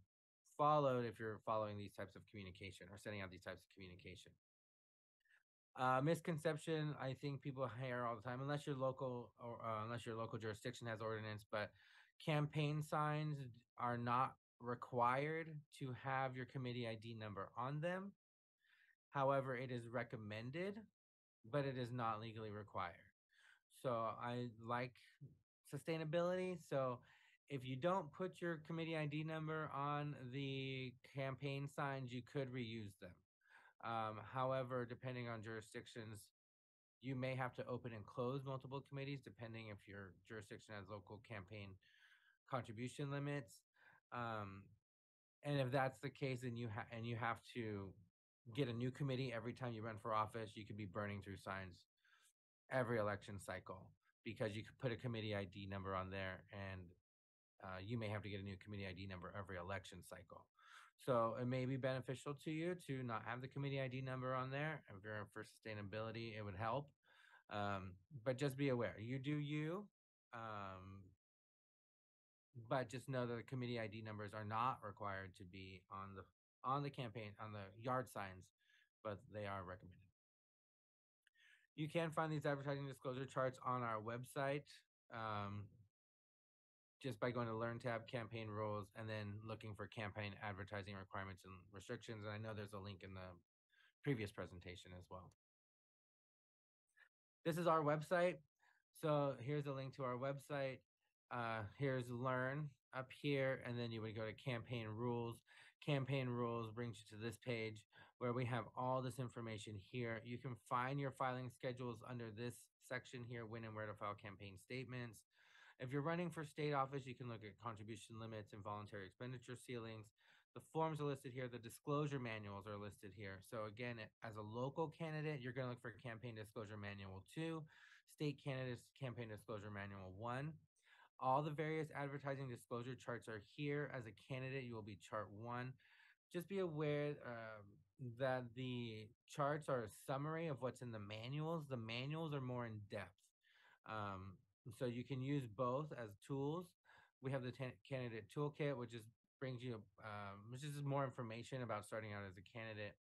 followed if you're following these types of communication or sending out these types of communication. Uh, misconception, I think people hear all the time, unless your local or uh, unless your local jurisdiction has ordinance, but campaign signs are not required to have your committee ID number on them. However, it is recommended, but it is not legally required. So I like sustainability. So if you don't put your committee ID number on the campaign signs, you could reuse them. Um, however, depending on jurisdictions, you may have to open and close multiple committees depending if your jurisdiction has local campaign contribution limits. Um, and if that's the case, then you have and you have to get a new committee every time you run for office. You could be burning through signs every election cycle because you could put a committee ID number on there and uh, you may have to get a new committee ID number every election cycle. So it may be beneficial to you to not have the committee ID number on there. If you're for sustainability, it would help. Um, but just be aware, you do you. Um, but just know that the committee ID numbers are not required to be on the on the campaign on the yard signs, but they are recommended. You can find these advertising disclosure charts on our website. Um, just by going to Learn tab, campaign rules, and then looking for campaign advertising requirements and restrictions. And I know there's a link in the previous presentation as well. This is our website. So here's a link to our website. Uh, here's Learn up here, and then you would go to Campaign Rules. Campaign Rules brings you to this page where we have all this information here. You can find your filing schedules under this section here, when and where to file campaign statements. If you're running for state office, you can look at contribution limits and voluntary expenditure ceilings. The forms are listed here. The disclosure manuals are listed here. So again, as a local candidate, you're going to look for campaign disclosure manual two, state candidates campaign disclosure manual one. All the various advertising disclosure charts are here. As a candidate, you will be chart one. Just be aware um, that the charts are a summary of what's in the manuals. The manuals are more in depth. Um, so you can use both as tools. We have the candidate toolkit, which is brings you, um, which is more information about starting out as a candidate.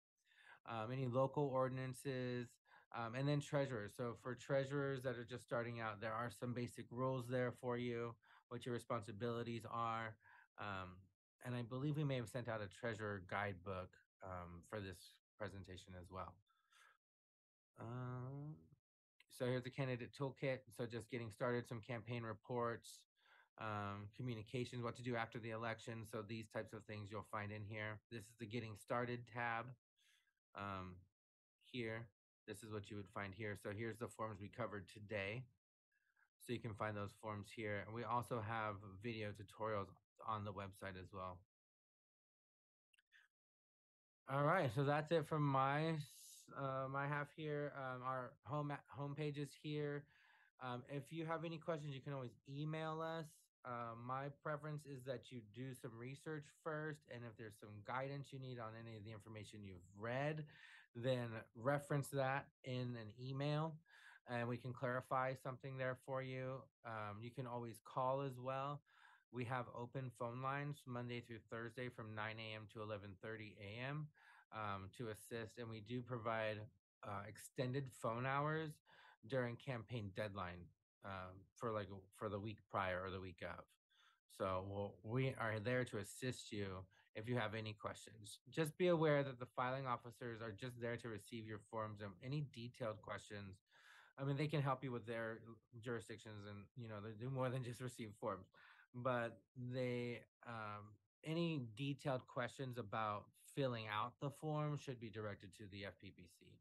Um, any local ordinances, um, and then treasurers. So for treasurers that are just starting out, there are some basic rules there for you, what your responsibilities are. Um, and I believe we may have sent out a treasurer guidebook um, for this presentation as well. Um, so here's a candidate toolkit. So just getting started, some campaign reports, um, communications, what to do after the election. So these types of things you'll find in here. This is the getting started tab. Um, here, this is what you would find here. So here's the forms we covered today. So you can find those forms here. And we also have video tutorials on the website as well. All right, so that's it from my uh, my half here. Um, our home home page is here. Um, if you have any questions, you can always email us. Uh, my preference is that you do some research first, and if there's some guidance you need on any of the information you've read, then reference that in an email, and we can clarify something there for you. Um, you can always call as well. We have open phone lines Monday through Thursday from 9 a.m. to 11:30 a.m. Um, to assist, and we do provide uh, extended phone hours during campaign deadline um, for like for the week prior or the week of. So we'll, we are there to assist you if you have any questions. Just be aware that the filing officers are just there to receive your forms and any detailed questions. I mean, they can help you with their jurisdictions and, you know, they do more than just receive forms, but they, um, any detailed questions about filling out the form should be directed to the FPPC.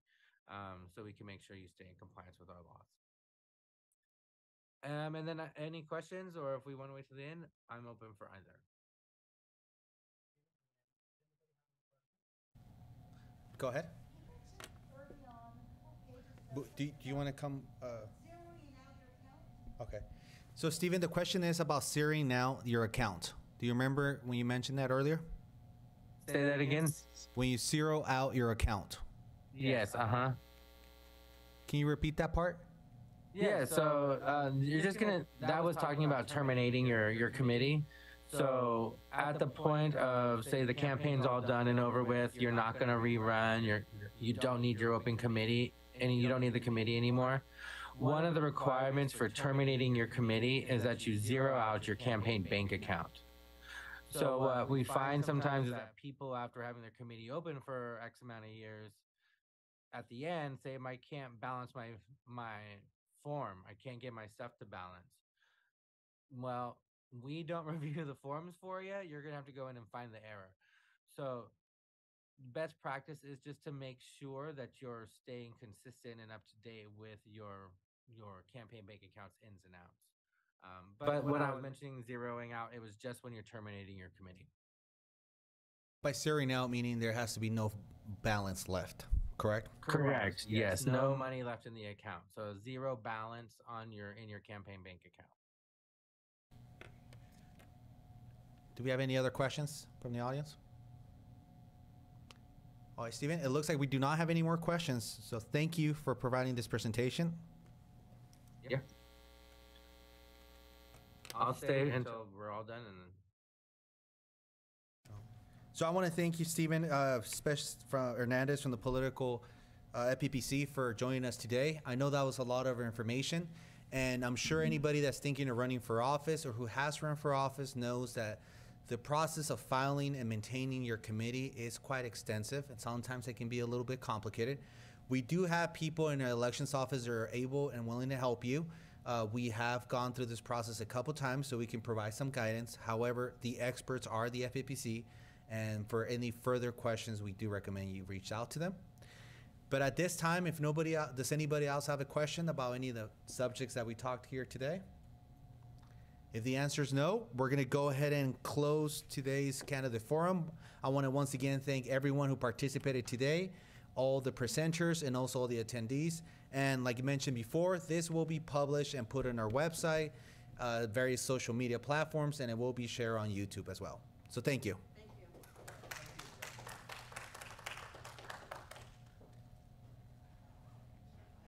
Um, so we can make sure you stay in compliance with our laws. Um, and then uh, any questions, or if we want to wait to the end, I'm open for either. Go ahead. Do, do you want to come? Uh, okay. So, Stephen, the question is about zeroing Now, your account. Do you remember when you mentioned that earlier? Say that again. When you zero out your account. Yes. Uh huh. Can you repeat that part? Yeah. So uh, you're just gonna. That was talking about terminating your your committee. So at the point of say the campaign's all done and over with, you're not gonna rerun. You're you don't need your open committee, and you don't need the committee anymore. One of the requirements for terminating your committee is that you zero out your campaign bank account. So uh, uh, what we find sometimes is that people, after having their committee open for X amount of years, at the end say, "I can't balance my my form. I can't get my stuff to balance." Well, we don't review the forms for you. You're gonna have to go in and find the error. So best practice is just to make sure that you're staying consistent and up to date with your your campaign bank accounts ins and outs. Um, but, when I was mentioning zeroing out, it was just when you're terminating your committee. By zeroing out, meaning there has to be no balance left, correct? Correct. Yes. No money left in the account. So zero balance on your in your campaign bank account. Do we have any other questions from the audience? All right, Stephen, it looks like we do not have any more questions. So thank you for providing this presentation. Yeah. I'll stay until we're all done and then So I want to thank you, Stephen, uh, special from Hernandez from the political uh, FPPC, for joining us today. I know that was a lot of information, and I'm sure anybody that's thinking of running for office or who has run for office knows that the process of filing and maintaining your committee is quite extensive, and sometimes it can be a little bit complicated. We do have people in our elections office that are able and willing to help you. Uh, we have gone through this process a couple times, so we can provide some guidance. However, the experts are the FPPC, and for any further questions, we do recommend you reach out to them. But at this time, if nobody el- does anybody else have a question about any of the subjects that we talked here today? If the answer is no, we're going to go ahead and close today's candidate forum. I want to once again thank everyone who participated today, all the presenters, and also all the attendees. And like mentioned before, this will be published and put on our website, uh, various social media platforms, and it will be shared on YouTube as well. So thank you.